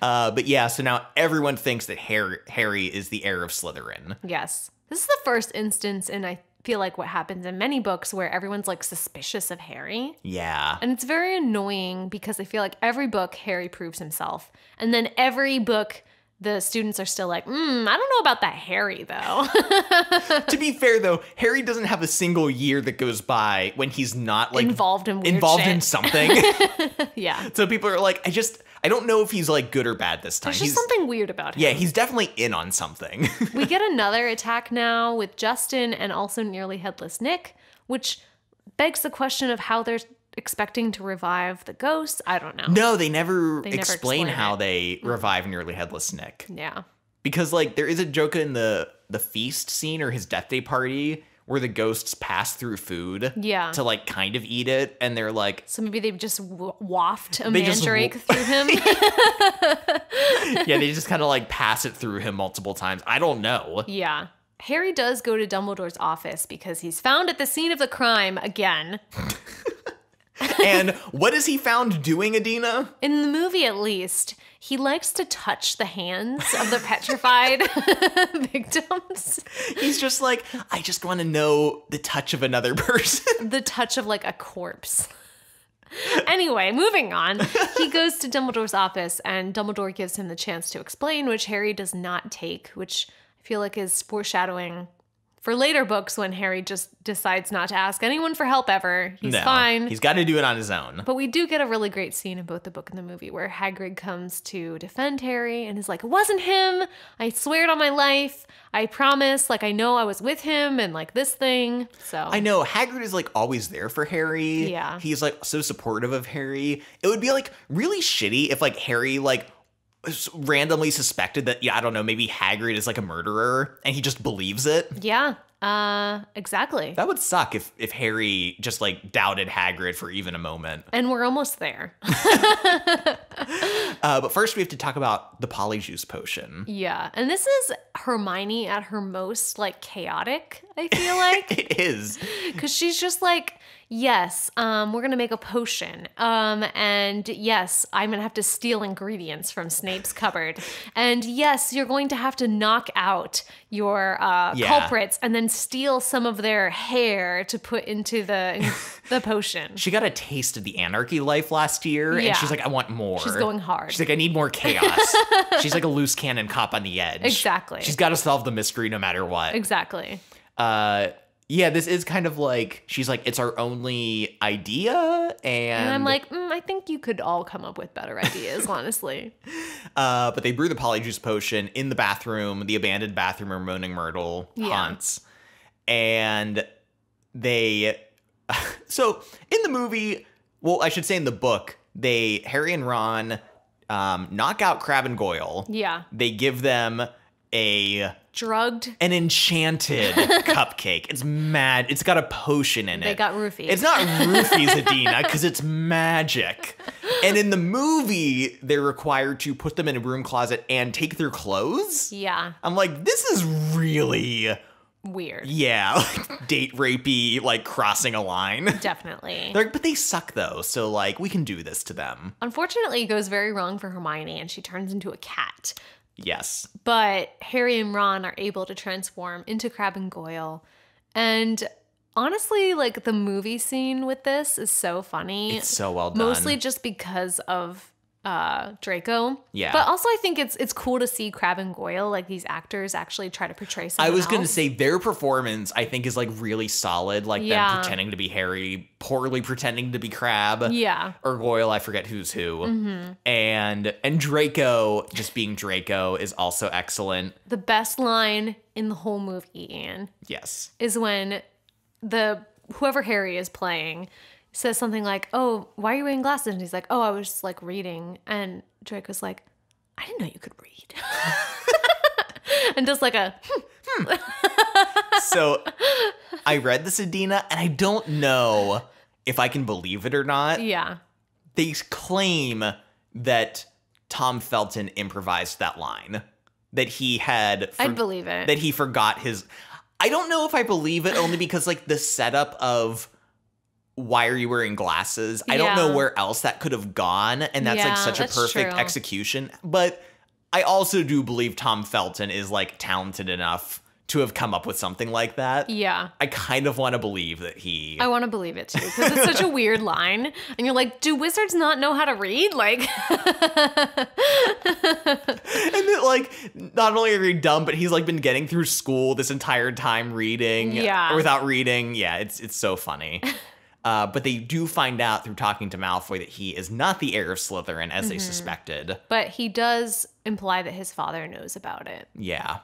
Uh, but yeah, so now everyone thinks that Harry Harry is the heir of Slytherin. yes. This is the first instance in I feel like what happens in many books where everyone's like suspicious of Harry. Yeah. And it's very annoying because I feel like every book Harry proves himself. And then every book the students are still like, mm, I don't know about that Harry though. to be fair though, Harry doesn't have a single year that goes by when he's not like Involved in involved shit. in something. yeah. so people are like, I just I don't know if he's like good or bad this time. There's just he's something weird about him. yeah, he's definitely in on something. we get another attack now with Justin and also nearly headless Nick, which begs the question of how they're expecting to revive the ghosts. I don't know. no, they never They never explain, explain how it. Mm. they revive nearly headless Nick. Yeah. Because like there is a joke in the the feast scene or his death day party where the ghosts pass through food Yeah. to like kind of eat it and they're like So maybe they just w- waft a just mandrake through him. yeah, they just kind of like pass it through him multiple times. I don't know. yeah. Harry does go to Dumbledore's office because he's found at the scene of the crime again. and what is he found doing, Adina? In the movie, at least, he likes to touch the hands of the petrified victims. He's just like, I just want to know the touch of another person. The touch of like a corpse. Anyway, moving on. He goes to Dumbledore's office and Dumbledore gives him the chance to explain, which Harry does not take, which I feel like is foreshadowing for later books when Harry just decides not to ask anyone for help ever. He's no, fine. He's got to do it on his own. But we do get a really great scene in both the book and the movie where Hagrid comes to defend Harry and is like, It wasn't him. I swear it on my life. I promise. Like, I know I was with him and like this thing. So, I know Hagrid is like always there for Harry. Yeah. He's like so supportive of Harry. It would be like really shitty if like Harry like randomly suspected that yeah, I don't know, maybe Hagrid is like a murderer and he just believes it. yeah, uh, exactly. That would suck if if Harry just like doubted Hagrid for even a moment. and we're almost there. Uh, but first we have to talk about the polyjuice potion. yeah. And this is Hermione at her most like chaotic, I feel like. It is. Because she's just like, yes, um, we're gonna make a potion. Um, and yes, I'm gonna have to steal ingredients from Snape's cupboard. And yes, you're going to have to knock out your uh, Yeah. culprits and then steal some of their hair to put into the the potion. She got a taste of the anarchy life last year Yeah. and she's like, I want more. She's going hard. She's like, I need more chaos. She's like a loose cannon cop on the edge. Exactly. She's got to solve the mystery no matter what. exactly. Uh, yeah, this is kind of like she's like it's our only idea, and, And I'm like, mm, I think you could all come up with better ideas, honestly. uh, but they brew the polyjuice potion in the bathroom, the abandoned bathroom where Moaning Myrtle Yeah. haunts, and they. So in the movie, well, I should say in the book, they Harry and Ron um, knock out Crabbe and Goyle. Yeah. They give them a Drugged. an enchanted cupcake. It's mad. It's got a potion in They it. They got roofies. It's not roofies, Adina, because it's magic. And in the movie, they're required to put them in a broom closet and take their clothes. Yeah. I'm like, this is really, Weird. yeah, like date rapey, like crossing a line. Definitely. They're like, but they suck though, so like we can do this to them. Unfortunately, it goes very wrong for Hermione and she turns into a cat. Yes. But Harry and Ron are able to transform into Crabbe and Goyle. And honestly, like the movie scene with this is so funny. It's so well done. mostly just because of uh Draco. Yeah. But also I think it's it's cool to see Crabbe and Goyle, like these actors actually try to portray I was gonna say their performance, I think, is like really solid. Like Yeah. them pretending to be Harry, poorly pretending to be Crabbe, Yeah. or Goyle. I forget who's who. And and Draco just being Draco is also excellent. The best line in the whole movie, Anne, Yes. is when the whoever Harry is playing says something like, "Oh, why are you wearing glasses?" And he's like, "Oh, I was just like reading." And Drake was like, "I didn't know you could read." and just like a hmm, So I read this Adina, and I don't know if I can believe it or not. yeah, They claim that Tom Felton improvised that line. That he had I'd believe it. that he forgot his I don't know if I believe it only because like the setup of why are you wearing glasses? I don't know where else that could have gone and that's Yeah, like such that's a perfect true. execution, but I also do believe Tom Felton is like talented enough to have come up with something like that. yeah. I kind of want to believe that he I want to believe it too because it's such a weird line, and you're like, "Do wizards not know how to read?" Like, and that like not only are you dumb, but he's like been getting through school this entire time reading, Yeah. or without reading. Yeah, it's it's so funny. uh, but they do find out through talking to Malfoy that he is not the heir of Slytherin as Mm-hmm. they suspected. but he does imply that his father knows about it. Yeah.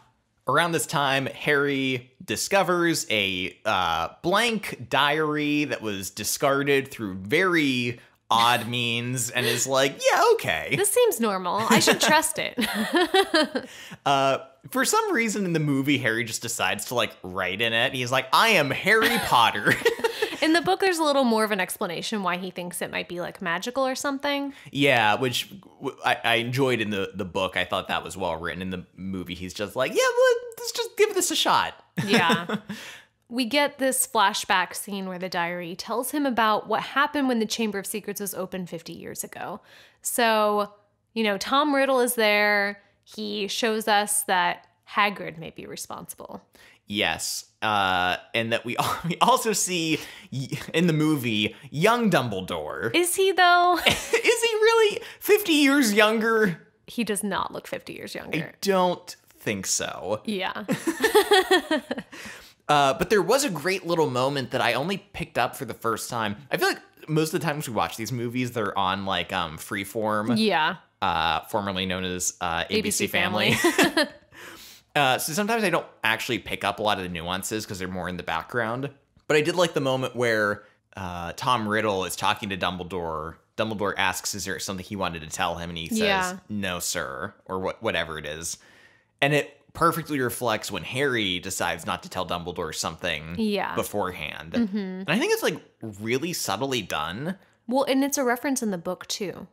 Around this time, Harry discovers a uh, blank diary that was discarded through very odd means and is like, yeah, okay. This seems normal. I should trust it. Uh, for some reason in the movie, Harry just decides to like write in it. He's like, I am Harry Potter. In the book, there's a little more of an explanation why he thinks it might be like magical or something. yeah, which I enjoyed in the, the book. I thought that was well written. In the movie, he's just like, yeah, well, let's just give this a shot. Yeah. we get this flashback scene where the diary tells him about what happened when the Chamber of Secrets was open 50 years ago. So, you know, Tom Riddle is there. He shows us that Hagrid may be responsible. Yes. Uh, and that we, we also see in the movie young Dumbledore. Is he, though? Is he really 50 years younger? he does not look 50 years younger. I don't think so. Yeah. Uh, but there was a great little moment that I only picked up for the first time. I feel like most of the times we watch these movies, they're on like um, Freeform, Yeah. uh, formerly known as uh, ABC, ABC Family. Family. Uh, so sometimes I don't actually pick up a lot of the nuances because they're more in the background. But I did like the moment where uh, Tom Riddle is talking to Dumbledore. Dumbledore asks, "Is there something he wanted to tell him?" And he says, Yeah. "No, sir," or what, whatever it is. And it perfectly reflects when Harry decides not to tell Dumbledore something Yeah. Mm-hmm. beforehand. And I think it's like really subtly done. Well, and it's a reference in the book, too.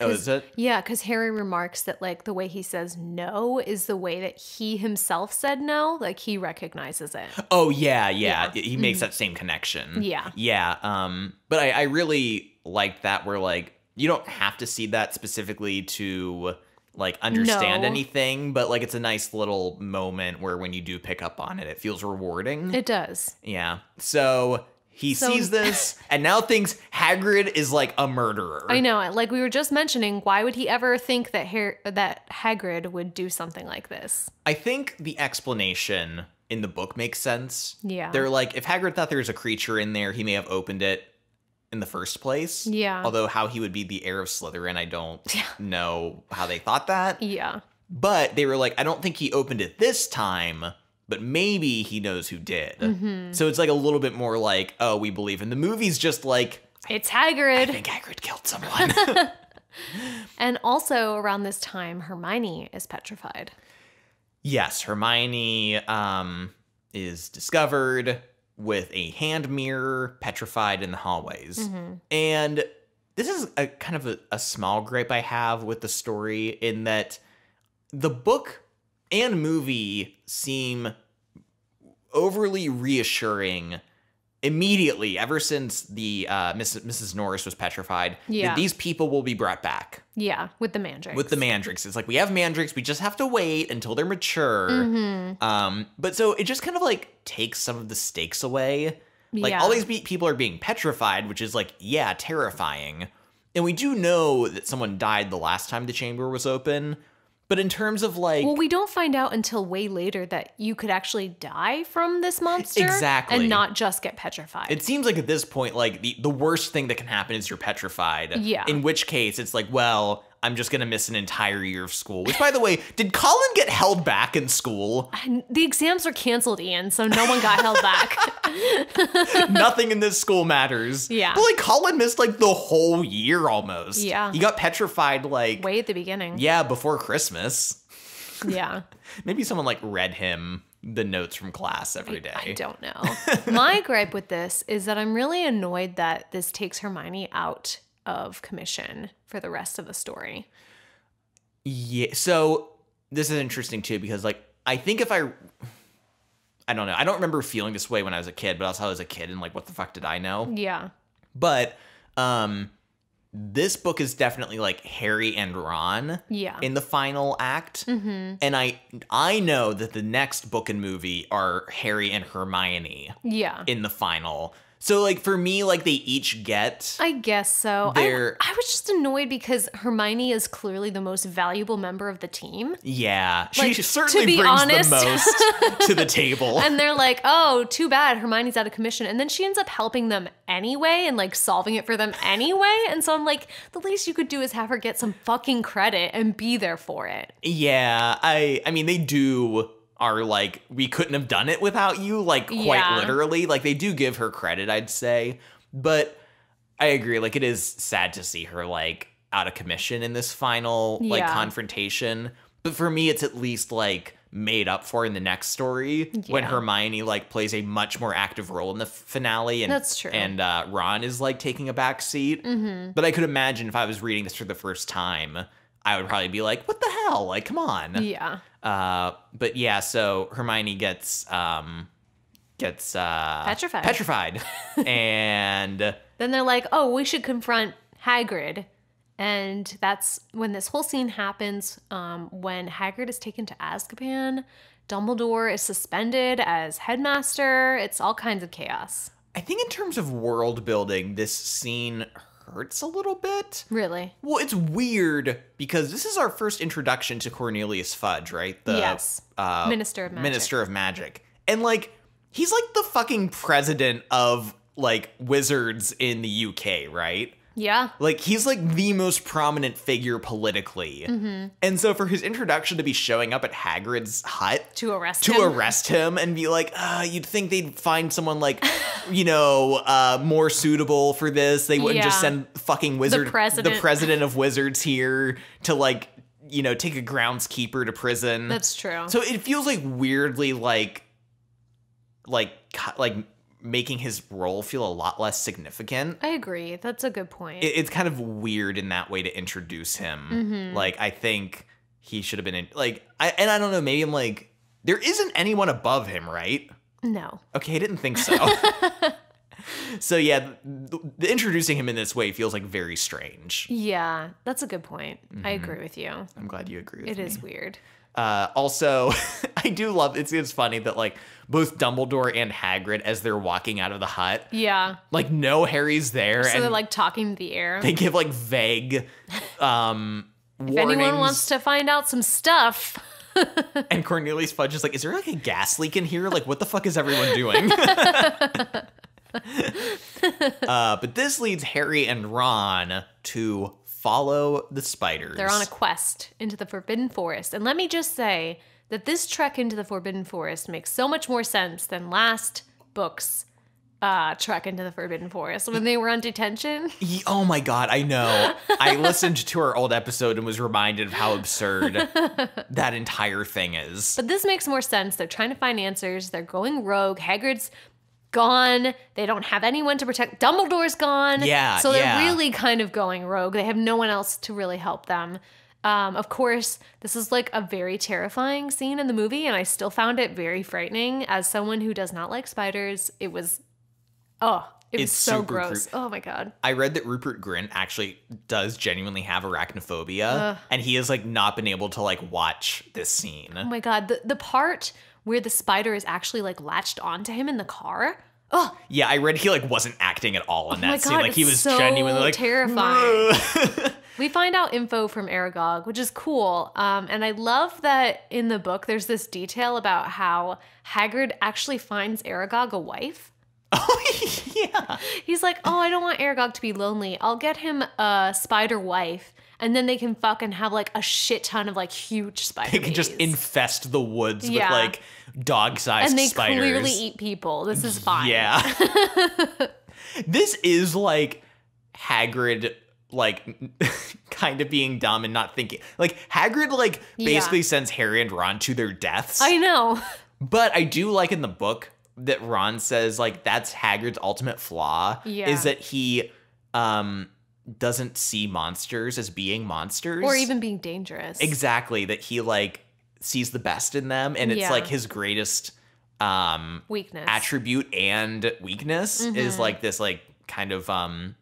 Oh, is it? Yeah, because Harry remarks that like the way he says no is the way that he himself said no. Like he recognizes it. Oh yeah, yeah. Yeah. He makes that same connection. Yeah. Yeah. Um, but I, I really liked that where like you don't have to see that specifically to like understand No. anything, but like it's a nice little moment where when you do pick up on it, it feels rewarding. It does. yeah. So He So- sees this and now thinks Hagrid is like a murderer. I know, like we were just mentioning, why would he ever think that Har- that Hagrid would do something like this? I think the explanation in the book makes sense. Yeah. They're like, if Hagrid thought there was a creature in there, he may have opened it in the first place. Yeah. Although how he would be the heir of Slytherin, I don't know how they thought that. Yeah. But they were like, I don't think he opened it this time, but maybe he knows who did. Mm-hmm. So it's like a little bit more like, oh, we believe. And the movie's just like, It's Hagrid. I think Hagrid killed someone. And also around this time, Hermione is petrified. yes, Hermione um, is discovered with a hand mirror petrified in the hallways. And this is a kind of a, a small gripe I have with the story in that the book and movie seem overly reassuring immediately ever since the uh, Mrs. Mrs. Norris was petrified Yeah. that these people will be brought back Yeah, with the mandrakes. with the mandrakes. It's like we have mandrakes, we just have to wait until they're mature. Mm-hmm. Um, but so it just kind of like takes some of the stakes away. Like Yeah. all these be- people are being petrified, which is like yeah, terrifying. And we do know that someone died the last time the chamber was open. But in terms of like Well, we don't find out until way later that you could actually die from this monster. Exactly. And not just get petrified. It seems like at this point, like the, the worst thing that can happen is you're petrified. Yeah. In which case, it's like, well, I'm just gonna miss an entire year of school. Which, by the way, did Colin get held back in school? The exams were canceled, Ian, so no one got held back. Nothing in this school matters. Yeah. But like Colin missed like the whole year almost. Yeah. He got petrified like Way at the beginning. yeah before Christmas. Yeah. Maybe someone like read him the notes from class every day. I don't know. My gripe with this is that I'm really annoyed that this takes Hermione out of commission for the rest of the story. Yeah. So this is interesting too because like I think if I I don't know. I don't remember feeling this way when I was a kid, but also I was a kid and like what the fuck did I know? Yeah. But um this book is definitely like Harry and Ron Yeah. in the final act. mm-hmm. And I I know that the next book and movie are Harry and Hermione Yeah. in the final. So like for me like they each get I guess so. I, I was just annoyed because Hermione is clearly the most valuable member of the team. yeah, Like, she to certainly be brings honest- the most to the table. And they're like, oh, too bad Hermione's out of commission. And then she ends up helping them anyway and like solving it for them anyway. And so I'm like, the least you could do is have her get some fucking credit and be there for it. Yeah, I I mean they do are like we couldn't have done it without you like quite Yeah. literally like they do give her credit I'd say but I agree like it is sad to see her like out of commission in this final like Yeah. confrontation but for me it's at least like made up for in the next story when Hermione like plays a much more active role in the finale and That's true. and uh, Ron is like taking a back seat Mm-hmm. but I could imagine if I was reading this for the first time I would probably be like what the hell like come on Yeah. Uh, but yeah, so Hermione gets um gets uh Petrified. Petrified. and Then they're like, oh, we should confront Hagrid. And that's when this whole scene happens um, when Hagrid is taken to Azkaban. Dumbledore is suspended as headmaster. It's all kinds of chaos. I think in terms of world building, this scene hurts a little bit. Really? Well, it's weird because this is our first introduction to Cornelius Fudge, right? The Yes. uh, Minister of Magic. Minister of Magic. And like he's like the fucking president of like wizards in the UK, right? Yeah. Like he's like the most prominent figure politically. Mm-hmm. And so for his introduction to be showing up at Hagrid's hut To arrest to him. arrest him and be like, uh, you'd think they'd find someone like, you know, uh, more suitable for this. They wouldn't just send fucking wizard president. the president of wizards here to like, you know, take a groundskeeper to prison. That's true. so it feels like weirdly like like like making his role feel a lot less significant I agree. That's a good point. it, it's kind of weird in that way to introduce him. Mm-hmm. Like I think he should have been in like I and I don't know, maybe I'm like there isn't anyone above him, right? no. Okay, I didn't think so. so yeah, introducing him in this way feels like very strange. Yeah, that's a good point. I Mm-hmm. agree with you. I'm glad you agree with It me. is weird. Uh, also, I do love it's it's funny that like both Dumbledore and Hagrid, as they're walking out of the hut, Yeah. like no Harry's there, So and they're like talking to the air. they give like vague um if warnings. anyone wants to find out some stuff, and Cornelius Fudge is like, "Is there like a gas leak in here? Like, what the fuck is everyone doing?" uh, but this leads Harry and Ron to follow the spiders. they're on a quest into the Forbidden Forest. And let me just say that this trek into the Forbidden Forest makes so much more sense than last book's uh, trek into the Forbidden Forest when they were on detention. Oh my god, I know. I listened to our old episode and was reminded of how absurd that entire thing is. But this makes more sense. They're trying to find answers. They're going rogue. Hagrid's gone. They don't have anyone to protect. Dumbledore's gone. Yeah, So they're yeah. really kind of going rogue. They have no one else to really help them. Um, of course, this is like a very terrifying scene in the movie, and I still found it very frightening. As someone who does not like spiders, it was, oh, it was It's so gross. Oh my god. I read that Rupert Grint actually does genuinely have arachnophobia, and he has like not been able to like watch this scene. Oh my god. The the part where the spider is actually like latched onto him in the car. Oh, Yeah, I read he like wasn't acting at all in that my scene. Like he was so genuinely like terrifying. We find out info from Aragog, which is cool. Um, and I love that in the book there's this detail about how Hagrid actually finds Aragog a wife. oh yeah. He's like, Oh, I don't want Aragog to be lonely. I'll get him a spider wife, and then they can fucking have like a shit ton of like huge spider. They can just infest the woods Yeah. with like dog-sized and they spiders. clearly eat people. This is fine. Yeah. this is like Hagrid like kind of being dumb and not thinking. Like Hagrid like basically Yeah. sends Harry and Ron to their deaths. I know. but I do like in the book that Ron says like that's Hagrid's ultimate flaw Yeah. is that he um doesn't see monsters as being monsters Or even being dangerous. exactly that he like sees the best in them and it's Yeah. like his greatest um Weakness. attribute and weakness is Mm-hmm. like this like kind of um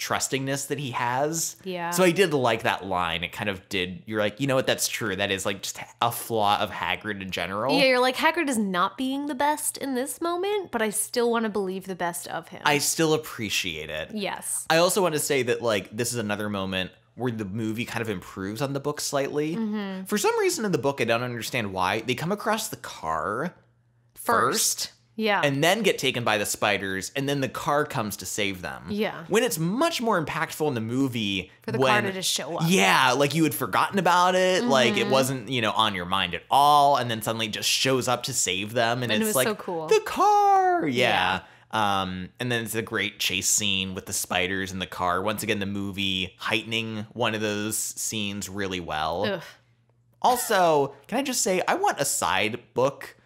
trustingness that he has. Yeah. So I did like that line. It kind of did you're like, you know what, that's true. That is like just a flaw of Hagrid in general. Yeah, you're like Hagrid is not being the best in this moment, but I still want to believe the best of him. I still appreciate it. yes. I also want to say that like this is another moment where the movie kind of improves on the book slightly. Mm-hmm. For some reason in the book I don't understand why. They come across the car first Yeah. and then get taken by the spiders, and then the car comes to save them. Yeah. When it's much more impactful in the movie for the when, car to just show up. Yeah, like you had forgotten about it, like Mm-hmm. it wasn't, you know, on your mind at all, and then suddenly just shows up to save them, and, And it it's was like so cool. the car. Yeah. Um, and then it's a great chase scene with the spiders in the car. Once again, the movie heightening one of those scenes really well. Ugh. Also, can I just say, I want a side book.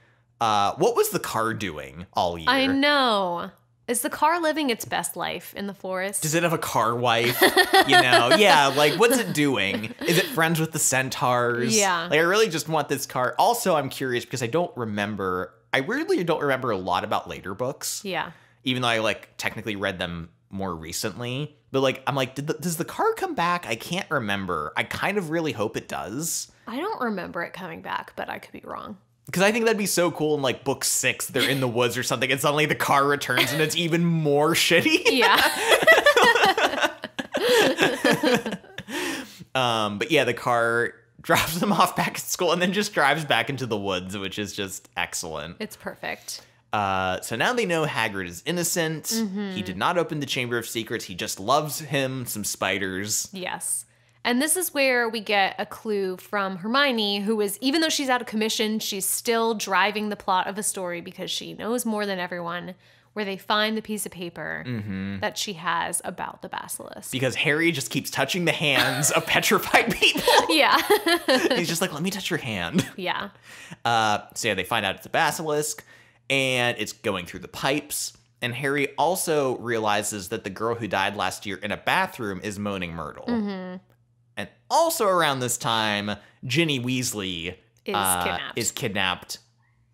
Uh, what was the car doing all year? I know. Is the car living its best life in the forest? Does it have a car wife? you know, yeah. Like, what's it doing? Is it friends with the centaurs? Yeah. Like, I really just want this car. Also, I'm curious because I don't remember. I really don't remember a lot about later books, yeah. even though I like technically read them more recently. But like, I'm like, did the, does the car come back? I can't remember. I kind of really hope it does. I don't remember it coming back, but I could be wrong. Because I think that'd be so cool in like book six, they're in the woods or something, and suddenly the car returns and it's even more shitty. Yeah. Um, but yeah, the car drops them off back at school and then just drives back into the woods, which is just excellent. it's perfect. Uh, so now they know Hagrid is innocent. He did not open the Chamber of Secrets. He just loves him some spiders. Yes. And this is where we get a clue from Hermione, who is, even though she's out of commission, she's still driving the plot of a story because she knows more than everyone, where they find the piece of paper that she has about the basilisk. Because Harry just keeps touching the hands of petrified people. yeah. He's just like, let me touch your hand. yeah. Uh, so yeah, they find out it's a basilisk and it's going through the pipes. And Harry also realizes that the girl who died last year in a bathroom is Moaning Myrtle. And also around this time, Ginny Weasley Is uh, kidnapped. is kidnapped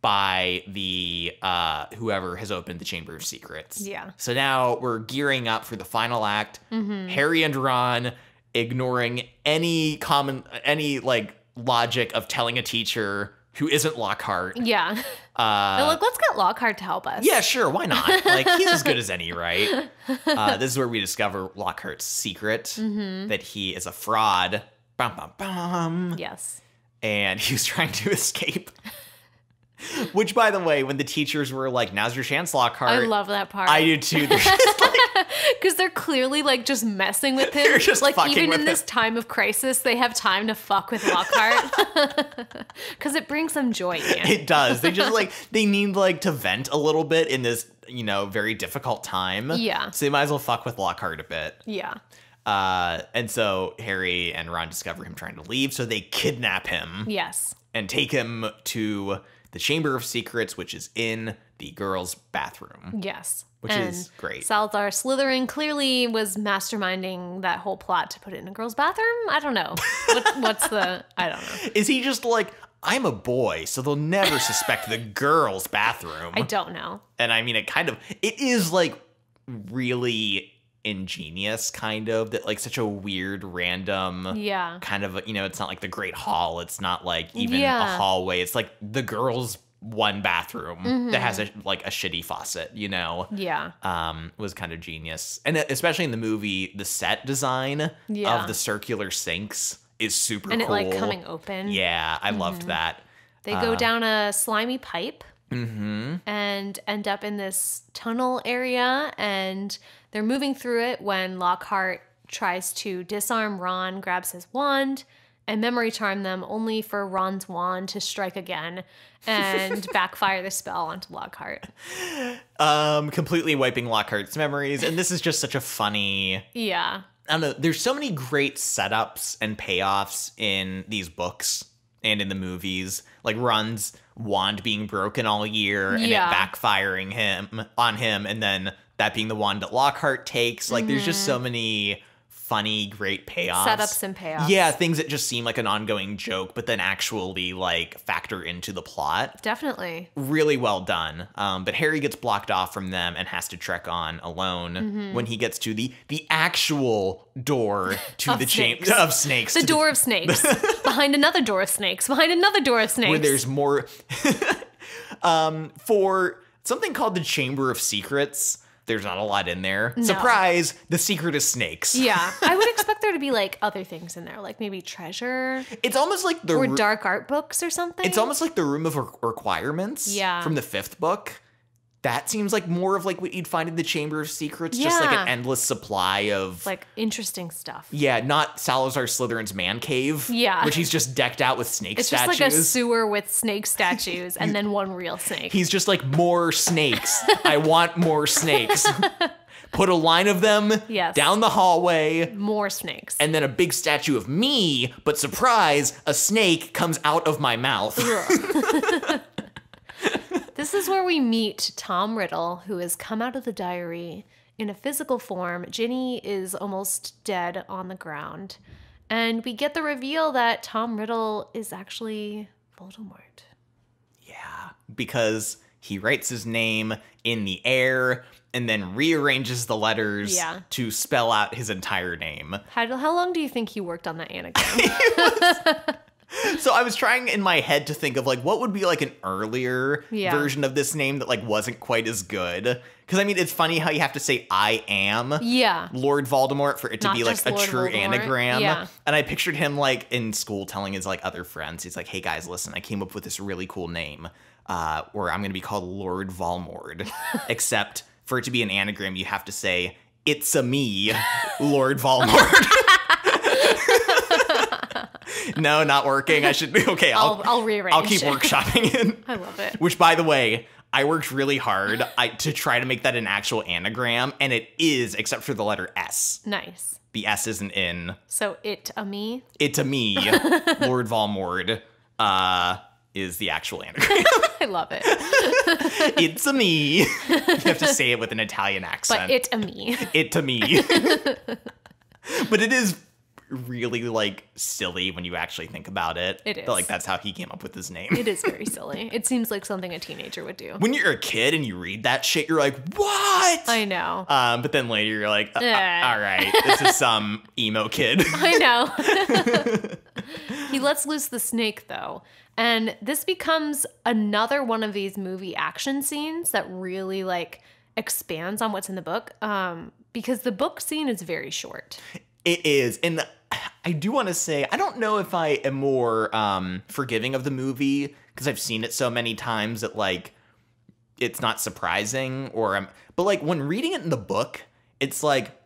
by the uh, whoever has opened the Chamber of Secrets. Yeah. So now we're gearing up for the final act. Mm-hmm. Harry and Ron ignoring any common any like logic of telling a teacher who isn't Lockhart, Yeah. uh, They're like, let's get Lockhart to help us. yeah, sure, why not? Like he's as good as any, right? Uh, this is where we discover Lockhart's secret that he is a fraud. Bum, bum, bum. Yes. and he was trying to escape. Which, by the way, when the teachers were like, "Now's your chance, Lockhart," I love that part. I do too. They're just like, Because they're clearly like just messing with him. Just like even in this him. time of crisis, they have time to fuck with Lockhart. Because it brings them joy, man. it does. They just like they need like to vent a little bit in this, you know, very difficult time. Yeah. So they might as well fuck with Lockhart a bit. yeah. Uh, and so Harry and Ron discover him trying to leave, so they kidnap him Yes. and take him to the Chamber of Secrets, which is in the girls' bathroom. Yes. Which and is great. Salazar Slytherin clearly was masterminding that whole plot to put it in a girl's bathroom. I don't know. What, what's the? I don't know. Is he just like, I'm a boy, so they'll never suspect the girls' bathroom? I don't know. and I mean, it kind of, it is like really ingenious, kind of, that like such a weird, random. Yeah. Kind of, you know, it's not like the Great Hall. It's not like even a hallway. It's like the girls' one bathroom that has a Mm-hmm. like a shitty faucet. You know, Yeah. um, was kind of genius, and especially in the movie, the set design Yeah. of the circular sinks is super And cool. it like coming open. Yeah, I Mm-hmm. loved that. They go down a slimy pipe Mm-hmm. and end up in this tunnel area and they're moving through it when Lockhart tries to disarm Ron, grabs his wand, and memory charm them only for Ron's wand to strike again and backfire the spell onto Lockhart. Um, completely wiping Lockhart's memories, and this is just such a funny. Yeah. I don't know. There's so many great setups and payoffs in these books and in the movies, like Ron's wand being broken all year and Yeah. it backfiring him on him, and then that being the wand that Lockhart takes. Like, there's just so many funny, great payoffs. Setups and payoffs. Yeah, things that just seem like an ongoing joke, but then actually like factor into the plot. Definitely. really well done. Um, but Harry gets blocked off from them and has to trek on alone Mm-hmm. when he gets to the the actual door to the chamber of snakes. The door of snakes. behind another door of snakes. Behind another door of snakes. where there's more. um, for something called the Chamber of Secrets. There's not a lot in there. Surprise! The secret is snakes. Yeah. I would expect there to be like other things in there, like maybe treasure It's almost like the or dark art books or something. It's almost like the room of Re- requirements. Yeah. From the fifth book. That seems like more of like what you'd find in the Chamber of Secrets, just like an endless supply of like interesting stuff. Yeah, not Salazar Slytherin's man cave. Yeah. Which he's just decked out with snake It's statues. just like a sewer with snake statues and then one real snake. he's just like, more snakes. I want more snakes. Put a line of them Yes. down the hallway, More snakes. and then a big statue of me, but surprise, a snake comes out of my mouth. This is where we meet Tom Riddle, who has come out of the diary in a physical form. Ginny is almost dead on the ground. And we get the reveal that Tom Riddle is actually Voldemort. yeah. Because he writes his name in the air and then rearranges the letters Yeah. to spell out his entire name. How, how long do you think he worked on that anagram? So I was trying in my head to think of like what would be like an earlier Yeah. version of this name that like wasn't quite as good. Because I mean, it's funny how you have to say "I am" yeah. Lord Voldemort for it to Not be like a Lord true Voldemort. anagram. Yeah. And I pictured him like in school telling his like other friends, he's like, "Hey guys, listen, I came up with this really cool name, uh, where I'm gonna be called Lord Voldemort, except for it to be an anagram, you have to say." It's a me, Lord Voldemort. no, not working. I should. Be okay, I'll, I'll I'll rearrange. I'll keep it. workshopping it. I love it. Which, by the way, I worked really hard I, to try to make that an actual anagram, and it is, except for the letter S. Nice. The S isn't in. So it a me. It to me, Lord Volmord, uh, is the actual anagram. I love it. it's a me. you have to say it with an Italian accent. But it a me. it to me. but it is really like silly when you actually think about it. It is. But like that's how he came up with his name. It is very silly. It seems like something a teenager would do. when you're a kid and you read that shit, you're like, what? I know. Um, but then later you're like, uh, uh, all right, this is some emo kid. I know. he lets loose the snake though. And this becomes another one of these movie action scenes that really like expands on what's in the book. Um, because the book scene is very short. It is. And I do want to say, I don't know if I am more um, forgiving of the movie because I've seen it so many times that, like, it's not surprising or I'm, but like when reading it in the book, it's like,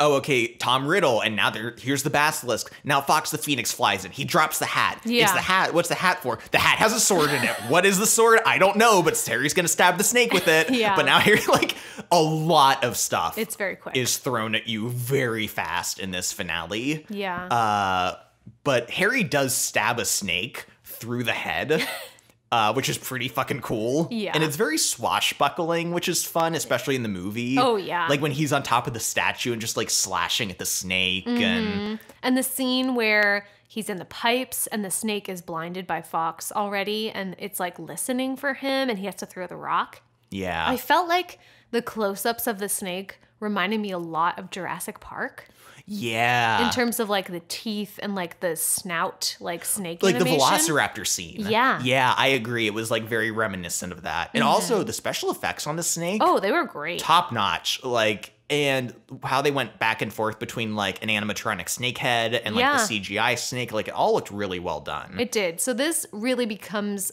oh, okay, Tom Riddle, and now there, here's the basilisk. Now Fawkes the Phoenix flies in. He drops the hat. Yeah. It's the hat. What's the hat for? The hat has a sword in it. What is the sword? I don't know, but Harry's gonna stab the snake with it. Yeah. But now Harry, like, a lot of stuff It's very quick. is thrown at you very fast in this finale. yeah. Uh, but Harry does stab a snake through the head, uh, which is pretty fucking cool. Yeah. And it's very swashbuckling, which is fun, especially in the movie. Oh, yeah. Like when he's on top of the statue and just like slashing at the snake and And the scene where he's in the pipes and the snake is blinded by Fawkes already and it's like listening for him and he has to throw the rock. yeah. I felt like the close ups of the snake reminded me a lot of Jurassic Park yeah. in terms of like the teeth and like the snout, like snake like animation. the Velociraptor scene. Yeah. Mm-hmm. Yeah, I agree. It was like very reminiscent of that. And also the special effects on the snake. Oh, they were great. top notch. Like and how they went back and forth between like an animatronic snake head and like Yeah. the CGI snake, like it all looked really well done. It did. So this really becomes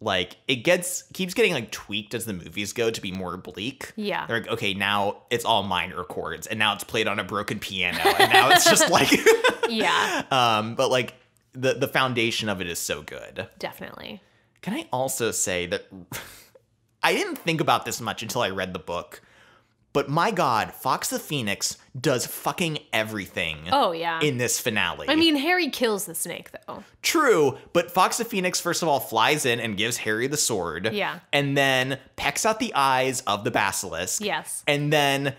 like it gets keeps getting like tweaked as the movies go to be more bleak. Yeah. They're like, okay, now it's all minor chords and now it's played on a broken piano and now it's just like Yeah, um, but like the the foundation of it is so good. definitely. Can I also say that I didn't think about this much until I read the book, but my God, Fawkes the Phoenix does fucking everything Oh, yeah. in this finale. I mean, Harry kills the snake, though. True, but Fawkes the Phoenix first of all flies in and gives Harry the sword. Yeah. And then pecks out the eyes of the basilisk. Yes. And then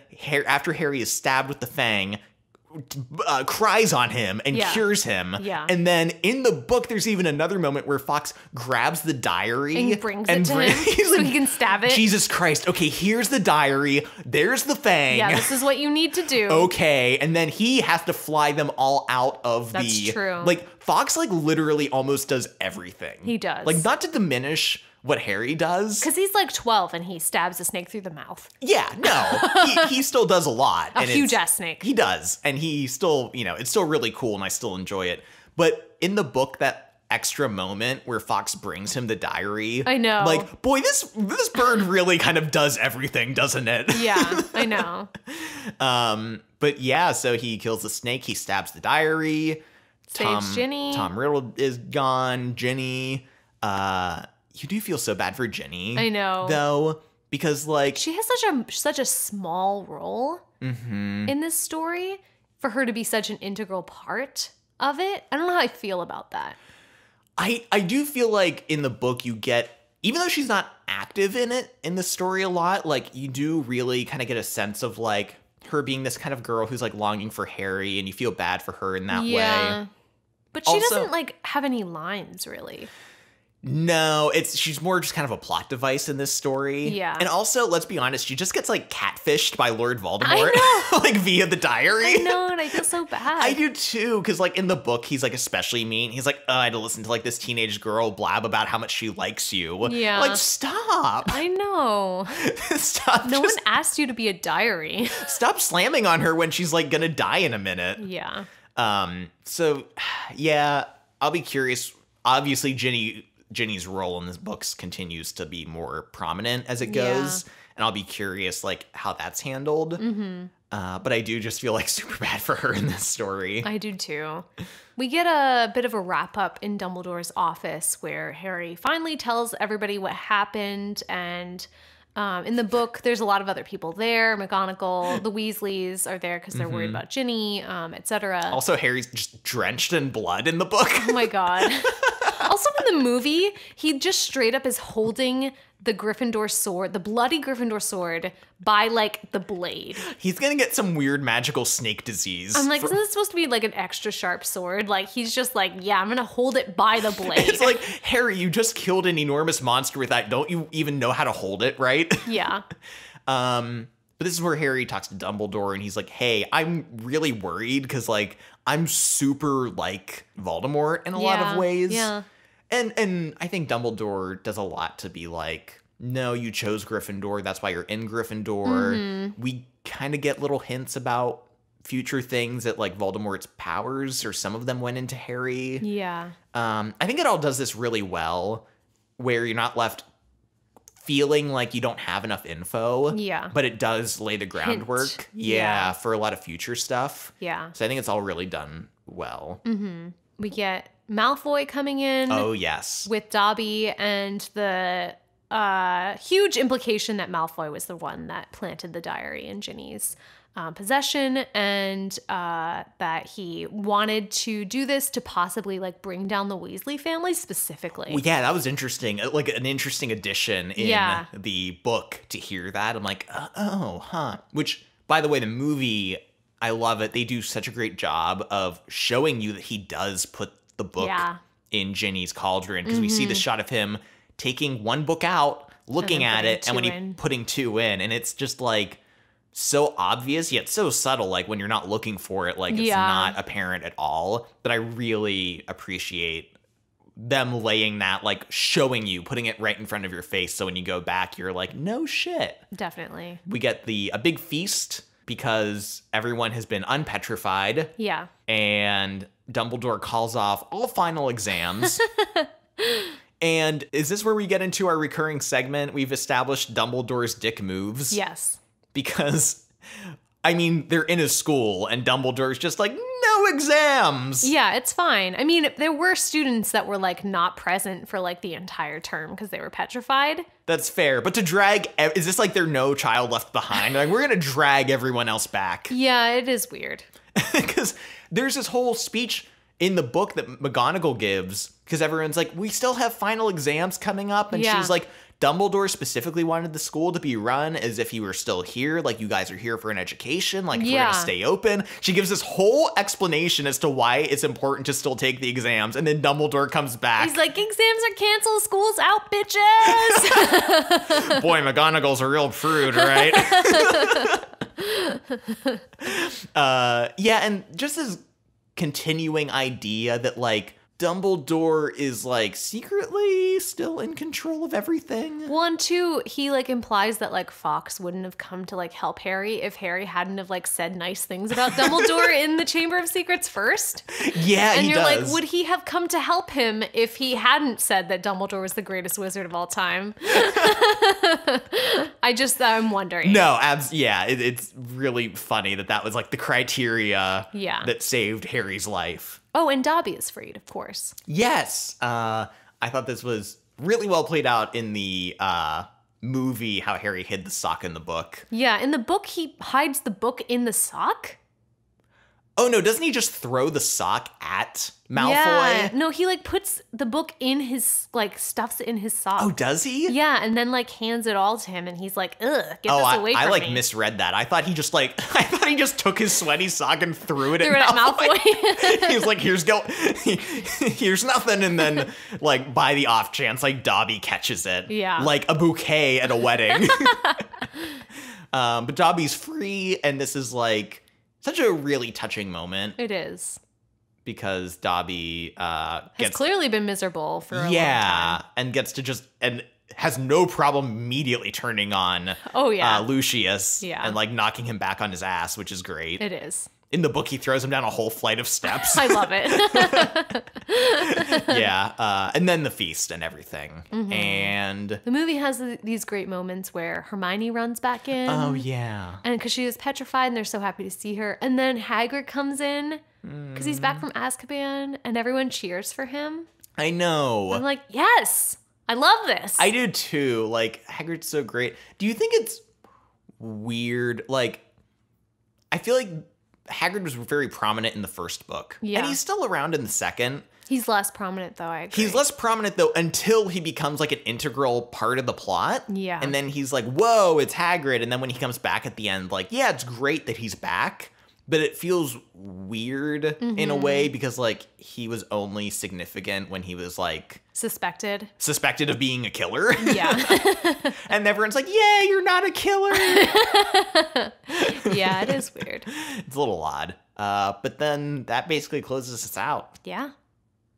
after Harry is stabbed with the fang, uh, cries on him and Yeah. cures him. Yeah. And then in the book, there's even another moment where Fawkes grabs the diary And brings it to bring- him so like, he can stab it. Jesus Christ. Okay, here's the diary. There's the fang. Yeah, this is what you need to do. okay and then he has to fly them all out of That's the true. like Fawkes like literally almost does everything He does. like not to diminish what harry does Because he's like 12 and he stabs a snake through the mouth. yeah no he, he still does a lot A and huge ass snake. he does and he still you know it's still really cool and i still enjoy it but in the book that extra moment where Fawkes brings him the diary I know. like boy this this bird really kind of does everything doesn't it yeah, I know. Um, but yeah, so he kills the snake, he stabs the diary. Saves Ginny. Tom Riddle is gone. Ginny. Uh, you do feel so bad for Ginny. I know. Though, because like She has such a such a small role Mm-hmm. in this story for her to be such an integral part of it. I don't know how I feel about that. I I do feel like in the book you get even though she's not active in it in the story a lot, like you do really kind of get a sense of like her being this kind of girl who's like longing for Harry and you feel bad for her in that way. But she Also- doesn't like have any lines really. No, it's she's more just kind of a plot device in this story. Yeah. And also, let's be honest, she just gets like catfished by Lord Voldemort like via the diary. I know, and I feel so bad. I do too, because like in the book, he's like especially mean. He's like, oh, I had to listen to like this teenage girl blab about how much she likes you. Yeah. Like, stop. I know. stop. No one asked you to be a diary. stop slamming on her when she's like gonna die in a minute. yeah. Um, so yeah, I'll be curious. Obviously, Ginny Ginny's role in this books continues to be more prominent as it goes, and I'll be curious like how that's handled. Mm-hmm. Uh, but I do just feel like super bad for her in this story. I do too. We get a bit of a wrap up in Dumbledore's office where Harry finally tells everybody what happened and Um, in the book, there's a lot of other people there. McGonagall, the Weasleys are there because they're Mm-hmm. worried about Ginny, um, etc. Also, Harry's just drenched in blood in the book. Oh my god. also in the movie, he just straight up is holding the Gryffindor sword, the bloody Gryffindor sword, by like the blade. He's gonna get some weird magical snake disease. I'm like, for- isn't this supposed to be like an extra sharp sword? Like he's just like, yeah, I'm gonna hold it by the blade. it's like Harry, you just killed an enormous monster with that. Don't you even know how to hold it, right? yeah. Um, but this is where Harry talks to Dumbledore and he's like, "Hey, I'm really worried because like I'm super like Voldemort in a lot of ways." yeah. And and I think Dumbledore does a lot to be like, "No, you chose Gryffindor. That's why you're in Gryffindor." Mm-hmm. We kind of get little hints about future things that like Voldemort's powers or some of them went into Harry. Yeah. Um, I think it all does this really well, where you're not left feeling like you don't have enough info. Yeah. But it does lay the groundwork. Yeah, Yeah. for a lot of future stuff. Yeah. So I think it's all really done well. We get Malfoy coming in Oh yes. with Dobby and the uh, huge implication that Malfoy was the one that planted the diary in Ginny's um, possession and uh, that he wanted to do this to possibly like bring down the Weasley family specifically. Well, yeah, that was interesting. Uh, Like an interesting addition in Yeah. the book to hear that. I'm like, uh, oh, huh. Which, by the way, the movie, I love it. They do such a great job of showing you that he does put the book Yeah. Mm-hmm. in Ginny's cauldron because we see the shot of him taking one book out, looking at it, and when he putting two in, and it's just like so obvious yet so subtle like when you're not looking for it like it's Yeah. not apparent at all but i really appreciate them laying that like showing you putting it right in front of your face so when you go back you're like no shit Definitely. we get the a big feast because everyone has been unpetrified Yeah. and dumbledore calls off all final exams and is this where we get into our recurring segment we've established dumbledore's dick moves Yes. because I mean they're in a school and Dumbledore's just like no exams. Yeah, it's fine. I mean, there were students that were like not present for like the entire term because they were petrified. That's fair, but to drag, is this like there no child left behind? Like we're gonna drag everyone else back Yeah, it is weird. because there's this whole speech in the book that McGonagall gives because everyone's like we still have final exams coming up and Yeah. she's like Dumbledore specifically wanted the school to be run as if he were still here, like you guys are here for an education, like we're gonna stay open. She gives this whole explanation as to why it's important to still take the exams, and then Dumbledore comes back. He's like, exams are canceled, school's out, bitches. Boy, McGonagall's a real prude, right? uh, yeah, and just this continuing idea that like Dumbledore is like secretly still in control of everything. One, two, he like implies that like Fawkes wouldn't have come to like help Harry if Harry hadn't have like said nice things about Dumbledore in the Chamber of Secrets first. Yeah, And you're does. like, would he have come to help him if he hadn't said that Dumbledore was the greatest wizard of all time? I just, I'm wondering. No, abs. Yeah, it, it's really funny that that was like the criteria Yeah. that saved Harry's life. Oh, and Dobby is freed, of course. Yes, uh, I thought this was really well played out in the uh, movie. How Harry hid the sock in the book. Yeah, in the book, he hides the book in the sock. Oh no, doesn't he just throw the sock at Malfoy? Yeah. No, he like puts the book in his, like, stuffs it in his sock. Oh, does he? Yeah, and then like hands it all to him, and he's like, "Ugh, get Oh, this I, away I from like me." misread that. I thought he just like I thought he just took his sweaty sock and threw it Threw it at at Malfoy. Malfoy. he was like, "Here's go, here's nothing," and then like by the off chance, like Dobby catches it, Yeah. like a bouquet at a wedding. um, but Dobby's free, and this is like such a really touching moment it is. because Dobby uh, Has gets clearly been miserable for a yeah, and gets to just and has no problem immediately turning on Oh yeah, uh, Lucius Yeah. and like knocking him back on his ass, which is great. it is. In the book, he throws him down a whole flight of steps. I love it. yeah, uh, and then the feast and everything. Mm-hmm. And the movie has these great moments where Hermione runs back in. oh yeah, And because she was petrified and they're so happy to see her. And then Hagrid comes in because he's back from Azkaban and everyone cheers for him. I know. I'm like, yes, I love this. I do too. Like Hagrid's so great. Do you think it's weird? Like, I feel like Hagrid was very prominent in the first book, Yeah. and he's still around in the second. He's less prominent though, I agree. He's less prominent though until he becomes like an integral part of the plot. Yeah. And then he's like, whoa, it's Hagrid. And then when he comes back at the end, like, yeah, it's great that he's back, but it feels weird in a Mm-hmm. way because like he was only significant when he was like suspected. suspected of being a killer. Yeah. and everyone's like, yeah, you're not a killer. yeah, it is weird. it's a little odd. Uh, but then that basically closes us out. Yeah.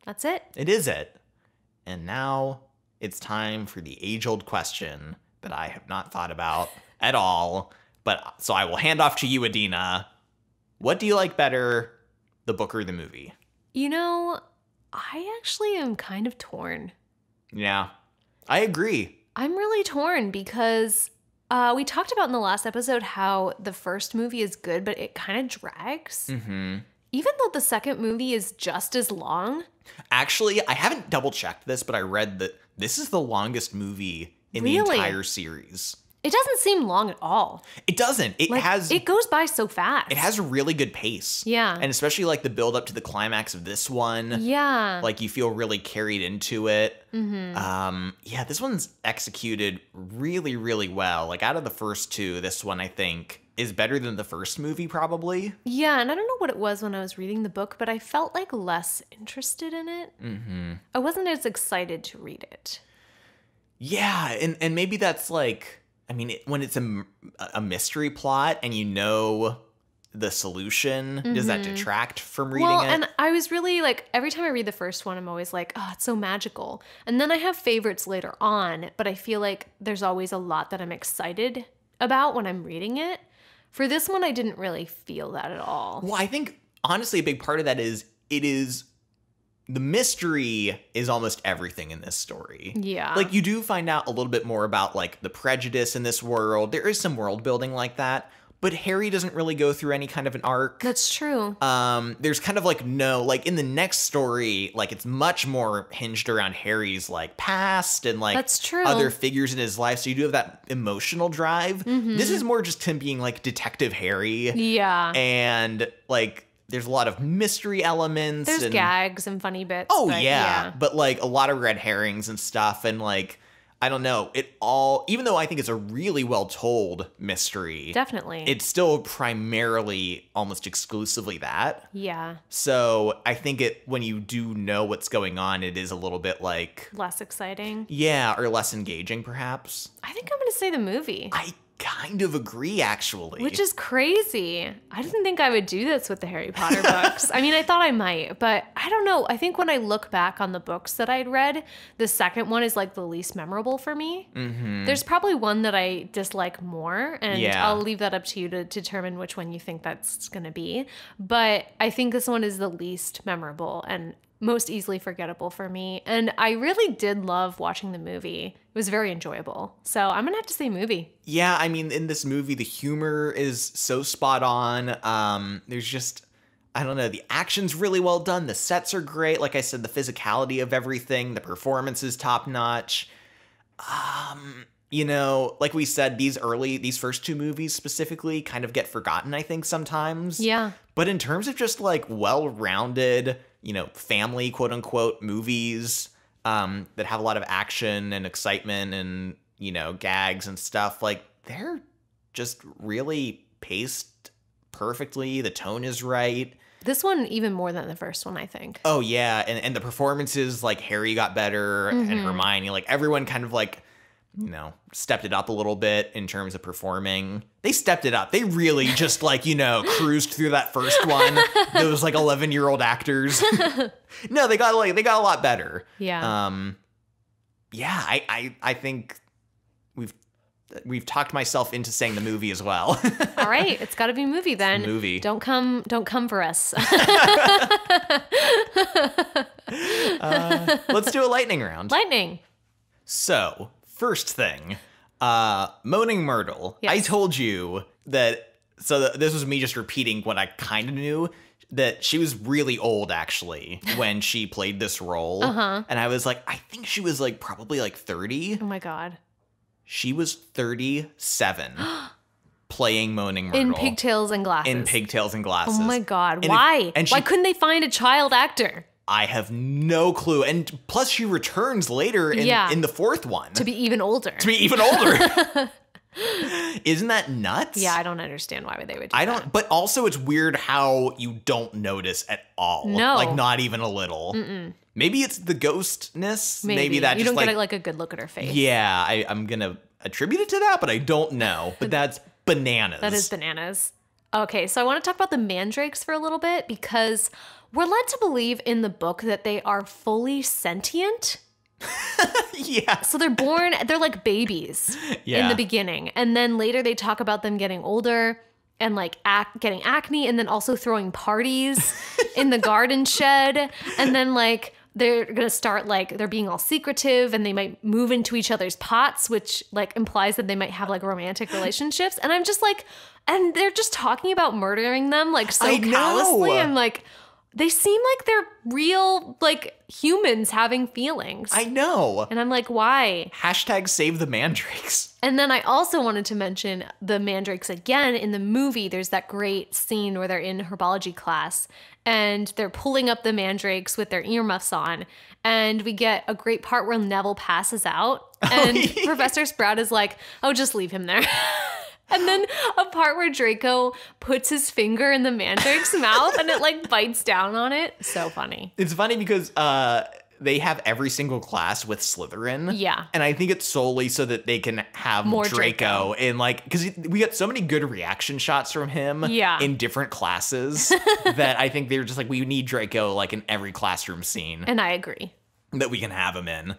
That's it. It is it. And now it's time for the age old question that I have not thought about at all. But so I will hand off to you, Adina. What do you like better, the book or the movie? You know, I actually am kind of torn. Yeah, I agree. I'm really torn because uh, we talked about in the last episode how the first movie is good, but it kind of drags. hmm Even though the second movie is just as long. Actually, I haven't double checked this, but I read that this is the longest movie in the entire series. It doesn't seem long at all. It doesn't. It Like, has it goes by so fast. it has a really good pace. Yeah. And especially like the build up to the climax of this one. Yeah. Like you feel really carried into it. Mm-hmm. Um, yeah, this one's executed really, really well. Like out of the first two, this one I think is better than the first movie, probably. Yeah, and I don't know what it was when I was reading the book, but I felt like less interested in it. Mm-hmm. I wasn't as excited to read it. Yeah, and and maybe that's like, I mean, it, when it's a, a mystery plot and you know the solution, does that Mhm. detract from reading well, it? and I was really like every time I read the first one, I'm always like, oh, it's so magical. And then I have favorites later on, but I feel like there's always a lot that I'm excited about when I'm reading it. For this one, I didn't really feel that at all. Well, I think honestly, a big part of that is it is the mystery is almost everything in this story. Yeah. Like you do find out a little bit more about like the prejudice in this world. There is some world building like that, but Harry doesn't really go through any kind of an arc. That's true. Um, there's kind of like no like in the next story, like it's much more hinged around Harry's like past and like That's true. other figures in his life. So you do have that emotional drive. This is more just him being like Detective Harry yeah. and like there's a lot of mystery elements There's and gags and funny bits. oh but yeah. but like a lot of red herrings and stuff and like i don't know it all even though i think it's a really well told mystery Definitely. it's still primarily almost exclusively that yeah. so i think it when you do know what's going on it is a little bit like Less exciting. yeah or less engaging perhaps I think I'm going to say the movie. i kind of agree actually Which is crazy. I didn't think I would do this with the Harry Potter books. I mean, I thought I might, but I don't know. I think when I look back on the books that I'd read, the second one is like the least memorable for me. Mhm. There's probably one that I dislike more, and Yeah. I'll leave that up to you to determine which one you think that's going to be. But I think this one is the least memorable and most easily forgettable for me. And I really did love watching the movie. It was very enjoyable. So I'm going to have to say movie. Yeah, I mean, in this movie, the humor is so spot on. Um, there's just, I don't know, the action's really well done. The sets are great. Like I said, the physicality of everything, the performance is top notch. Um, you know, like we said, these early, these first two movies specifically kind of get forgotten, I think, sometimes. Yeah. But in terms of just like well rounded, you know, family quote unquote movies um, that have a lot of action and excitement and, you know, gags and stuff, like they're just really paced perfectly. The tone is right. This one even more than the first one, I think. Oh, yeah. And, and the performances, like Harry got better and Mhm. Hermione, like everyone kind of like, you know, stepped it up a little bit in terms of performing. They stepped it up. They really just like, you know, cruised through that first one. Those like 11 year old actors. no, they got like, they got a lot better. Yeah. Um, yeah, I, I, I think we've, we've talked myself into saying the movie as well. All right, it's got to be movie then. movie. Don't come don't come for us. uh, let's do a lightning round. Lightning. So, first thing, uh, Moaning Myrtle. I told you that. So th- this was me just repeating what I kind of knew. that she was really old actually when she played this role. Uh-huh. And I was like, I think she was like probably like 30. Oh my god. She was 37 playing Moaning Myrtle. In pigtails and glasses. In pigtails and glasses. Oh my god. And Why? and Why couldn't they find a child actor I have no clue. And plus, she returns later in, Yeah. in the fourth one to be even older? to be even older. Isn't that nuts? yeah, I don't understand why they would do I don't, but also it's weird how you don't notice at all. No. Like, not even a little. Maybe it's the ghostness. Maybe, Maybe, that you just don't like, get like a good look at her face. yeah, I, I'm going to attribute it to that, but I don't know. But that's bananas. That is bananas. Okay, so I want to talk about the mandrakes for a little bit because we're led to believe in the book that they are fully sentient. yeah. So they're born, they're like babies in the beginning. And then later they talk about them getting older and like ac- getting acne and then also throwing parties in the garden shed. And then like they're going to start like they're being all secretive and they might move into each other's pots, which like implies that they might have like romantic relationships. And I'm just like, and they're just talking about murdering them like so I know. callously. I'm like, they seem like they're real, like humans having feelings. I know. and I'm like, why? Hashtag save the mandrakes. And then I also wanted to mention the mandrakes again in the movie. There's that great scene where they're in herbology class and they're pulling up the mandrakes with their earmuffs on. And we get a great part where Neville passes out. Oh, and. Professor Sprout is like, oh, just leave him there. And then a part where Draco puts his finger in the mandrake's mouth and it like bites down on it. So funny. It's funny because uh, they have every single class with Slytherin. Yeah. And I think it's solely so that they can have More Draco, and like because we got so many good reaction shots from him Yeah. in different classes that I think they're just like we need Draco like in every classroom scene And I agree. that we can have him in.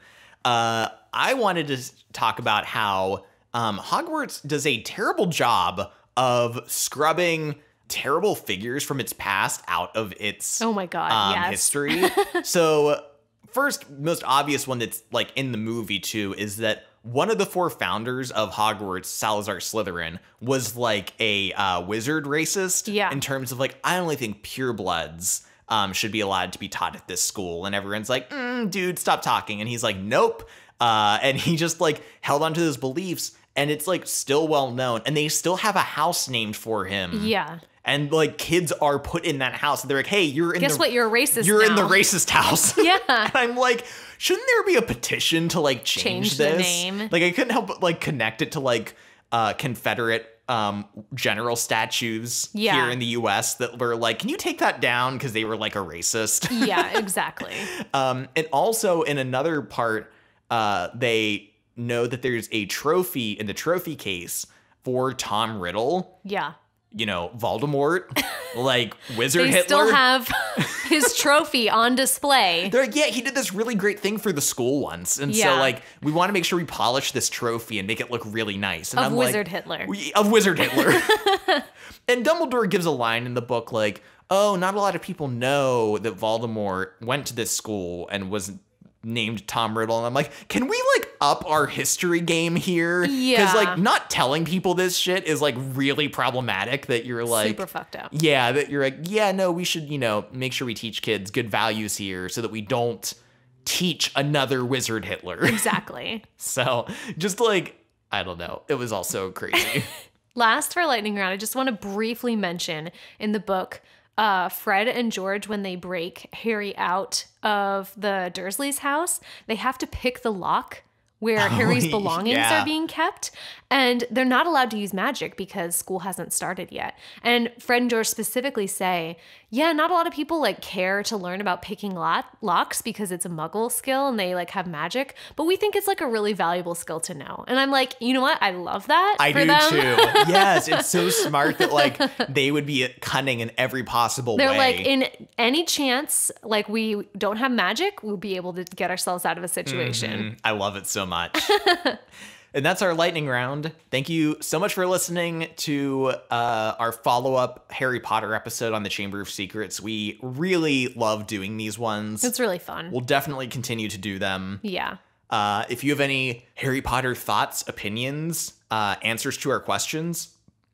Uh, I wanted to talk about how um, Hogwarts does a terrible job of scrubbing terrible figures from its past out of its Oh my God. um, yes. history. so, first, most obvious one that's like in the movie too is that one of the four founders of Hogwarts, Salazar Slytherin, was like a uh, wizard racist. Yeah. In terms of like, I only think purebloods um, should be allowed to be taught at this school, and everyone's like, mm, dude, stop talking, and he's like, nope. Uh, and he just like held on to those beliefs, and it's like still well known, and they still have a house named for him Yeah. and like kids are put in that house and they're like hey you're in Guess the what? You're a racist. you're in the racist house Yeah. and i'm like shouldn't there be a petition to like change, Change the this name. like i couldn't help but like connect it to like uh confederate um general statues Yeah. here in the us that were like can you take that down because they were like a racist yeah, exactly. um, and also in another part, uh, they know that there's a trophy in the trophy case for Tom Riddle. Yeah. You know, Voldemort, like Wizard They Hitler. still have his trophy on display. They're like, yeah, he did this really great thing for the school once, and Yeah. so like we want to make sure we polish this trophy and make it look really nice. And Of I'm Wizard like, Hitler. We- of Wizard Hitler. and Dumbledore gives a line in the book like, "Oh, not a lot of people know that Voldemort went to this school and was named Tom Riddle." And I'm like, "Can we like up our history game here?" Yeah. Because like not telling people this shit is like really problematic. That you're like, Super fucked up. yeah, that you're like, yeah, no, we should, you know, make sure we teach kids good values here so that we don't teach another wizard Hitler. Exactly. so just like, I don't know. It was also crazy. Last for lightning round, I just want to briefly mention in the book, uh, Fred and George, when they break Harry out of the Dursleys' house, they have to pick the lock where Harry's belongings yeah. are being kept. And they're not allowed to use magic because school hasn't started yet. And Fred and George specifically say, yeah, not a lot of people like care to learn about picking lock- locks because it's a muggle skill and they like have magic. But we think it's like a really valuable skill to know. And I'm like, you know what? I love that. I do them. too. Yes, it's so smart that like they would be cunning in every possible They're way. like, in any chance, like we don't have magic, we'll be able to get ourselves out of a situation. Mm, I love it so much. and that's our lightning round. Thank you so much for listening to uh, our follow up Harry Potter episode on the Chamber of Secrets. We really love doing these ones. It's really fun. We'll definitely continue to do them. yeah. Uh, if you have any Harry Potter thoughts, opinions, uh, answers to our questions,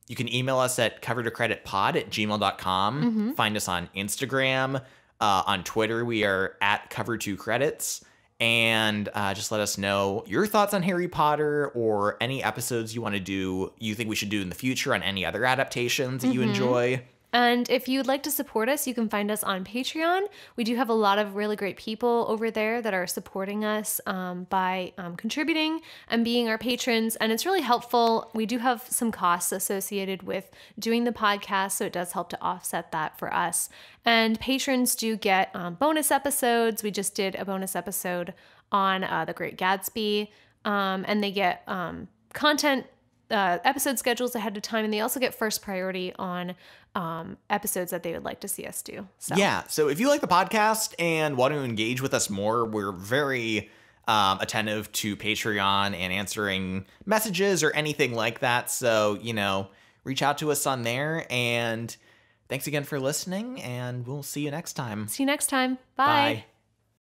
You can email us at cover to credit pod at gmail.com. Mm-hmm. Find us on Instagram. Uh, on Twitter, we are at cover to credits. And uh, just let us know your thoughts on Harry Potter or any episodes you want to do, you think we should do in the future on any other adaptations that you Mm-hmm. enjoy. And if you'd like to support us, you can find us on Patreon. We do have a lot of really great people over there that are supporting us um, by um, contributing and being our patrons. And it's really helpful. We do have some costs associated with doing the podcast, so it does help to offset that for us. And patrons do get um, bonus episodes. We just did a bonus episode on uh, The Great Gatsby, um, and they get um, content uh, episode schedules ahead of time, and they also get first priority on um, episodes that they would like to see us do. So Yeah. So if you like the podcast and want to engage with us more, we're very um, attentive to Patreon and answering messages or anything like that. So, you know, reach out to us on there. And thanks again for listening, and we'll see you next time. see you next time. Bye. Bye.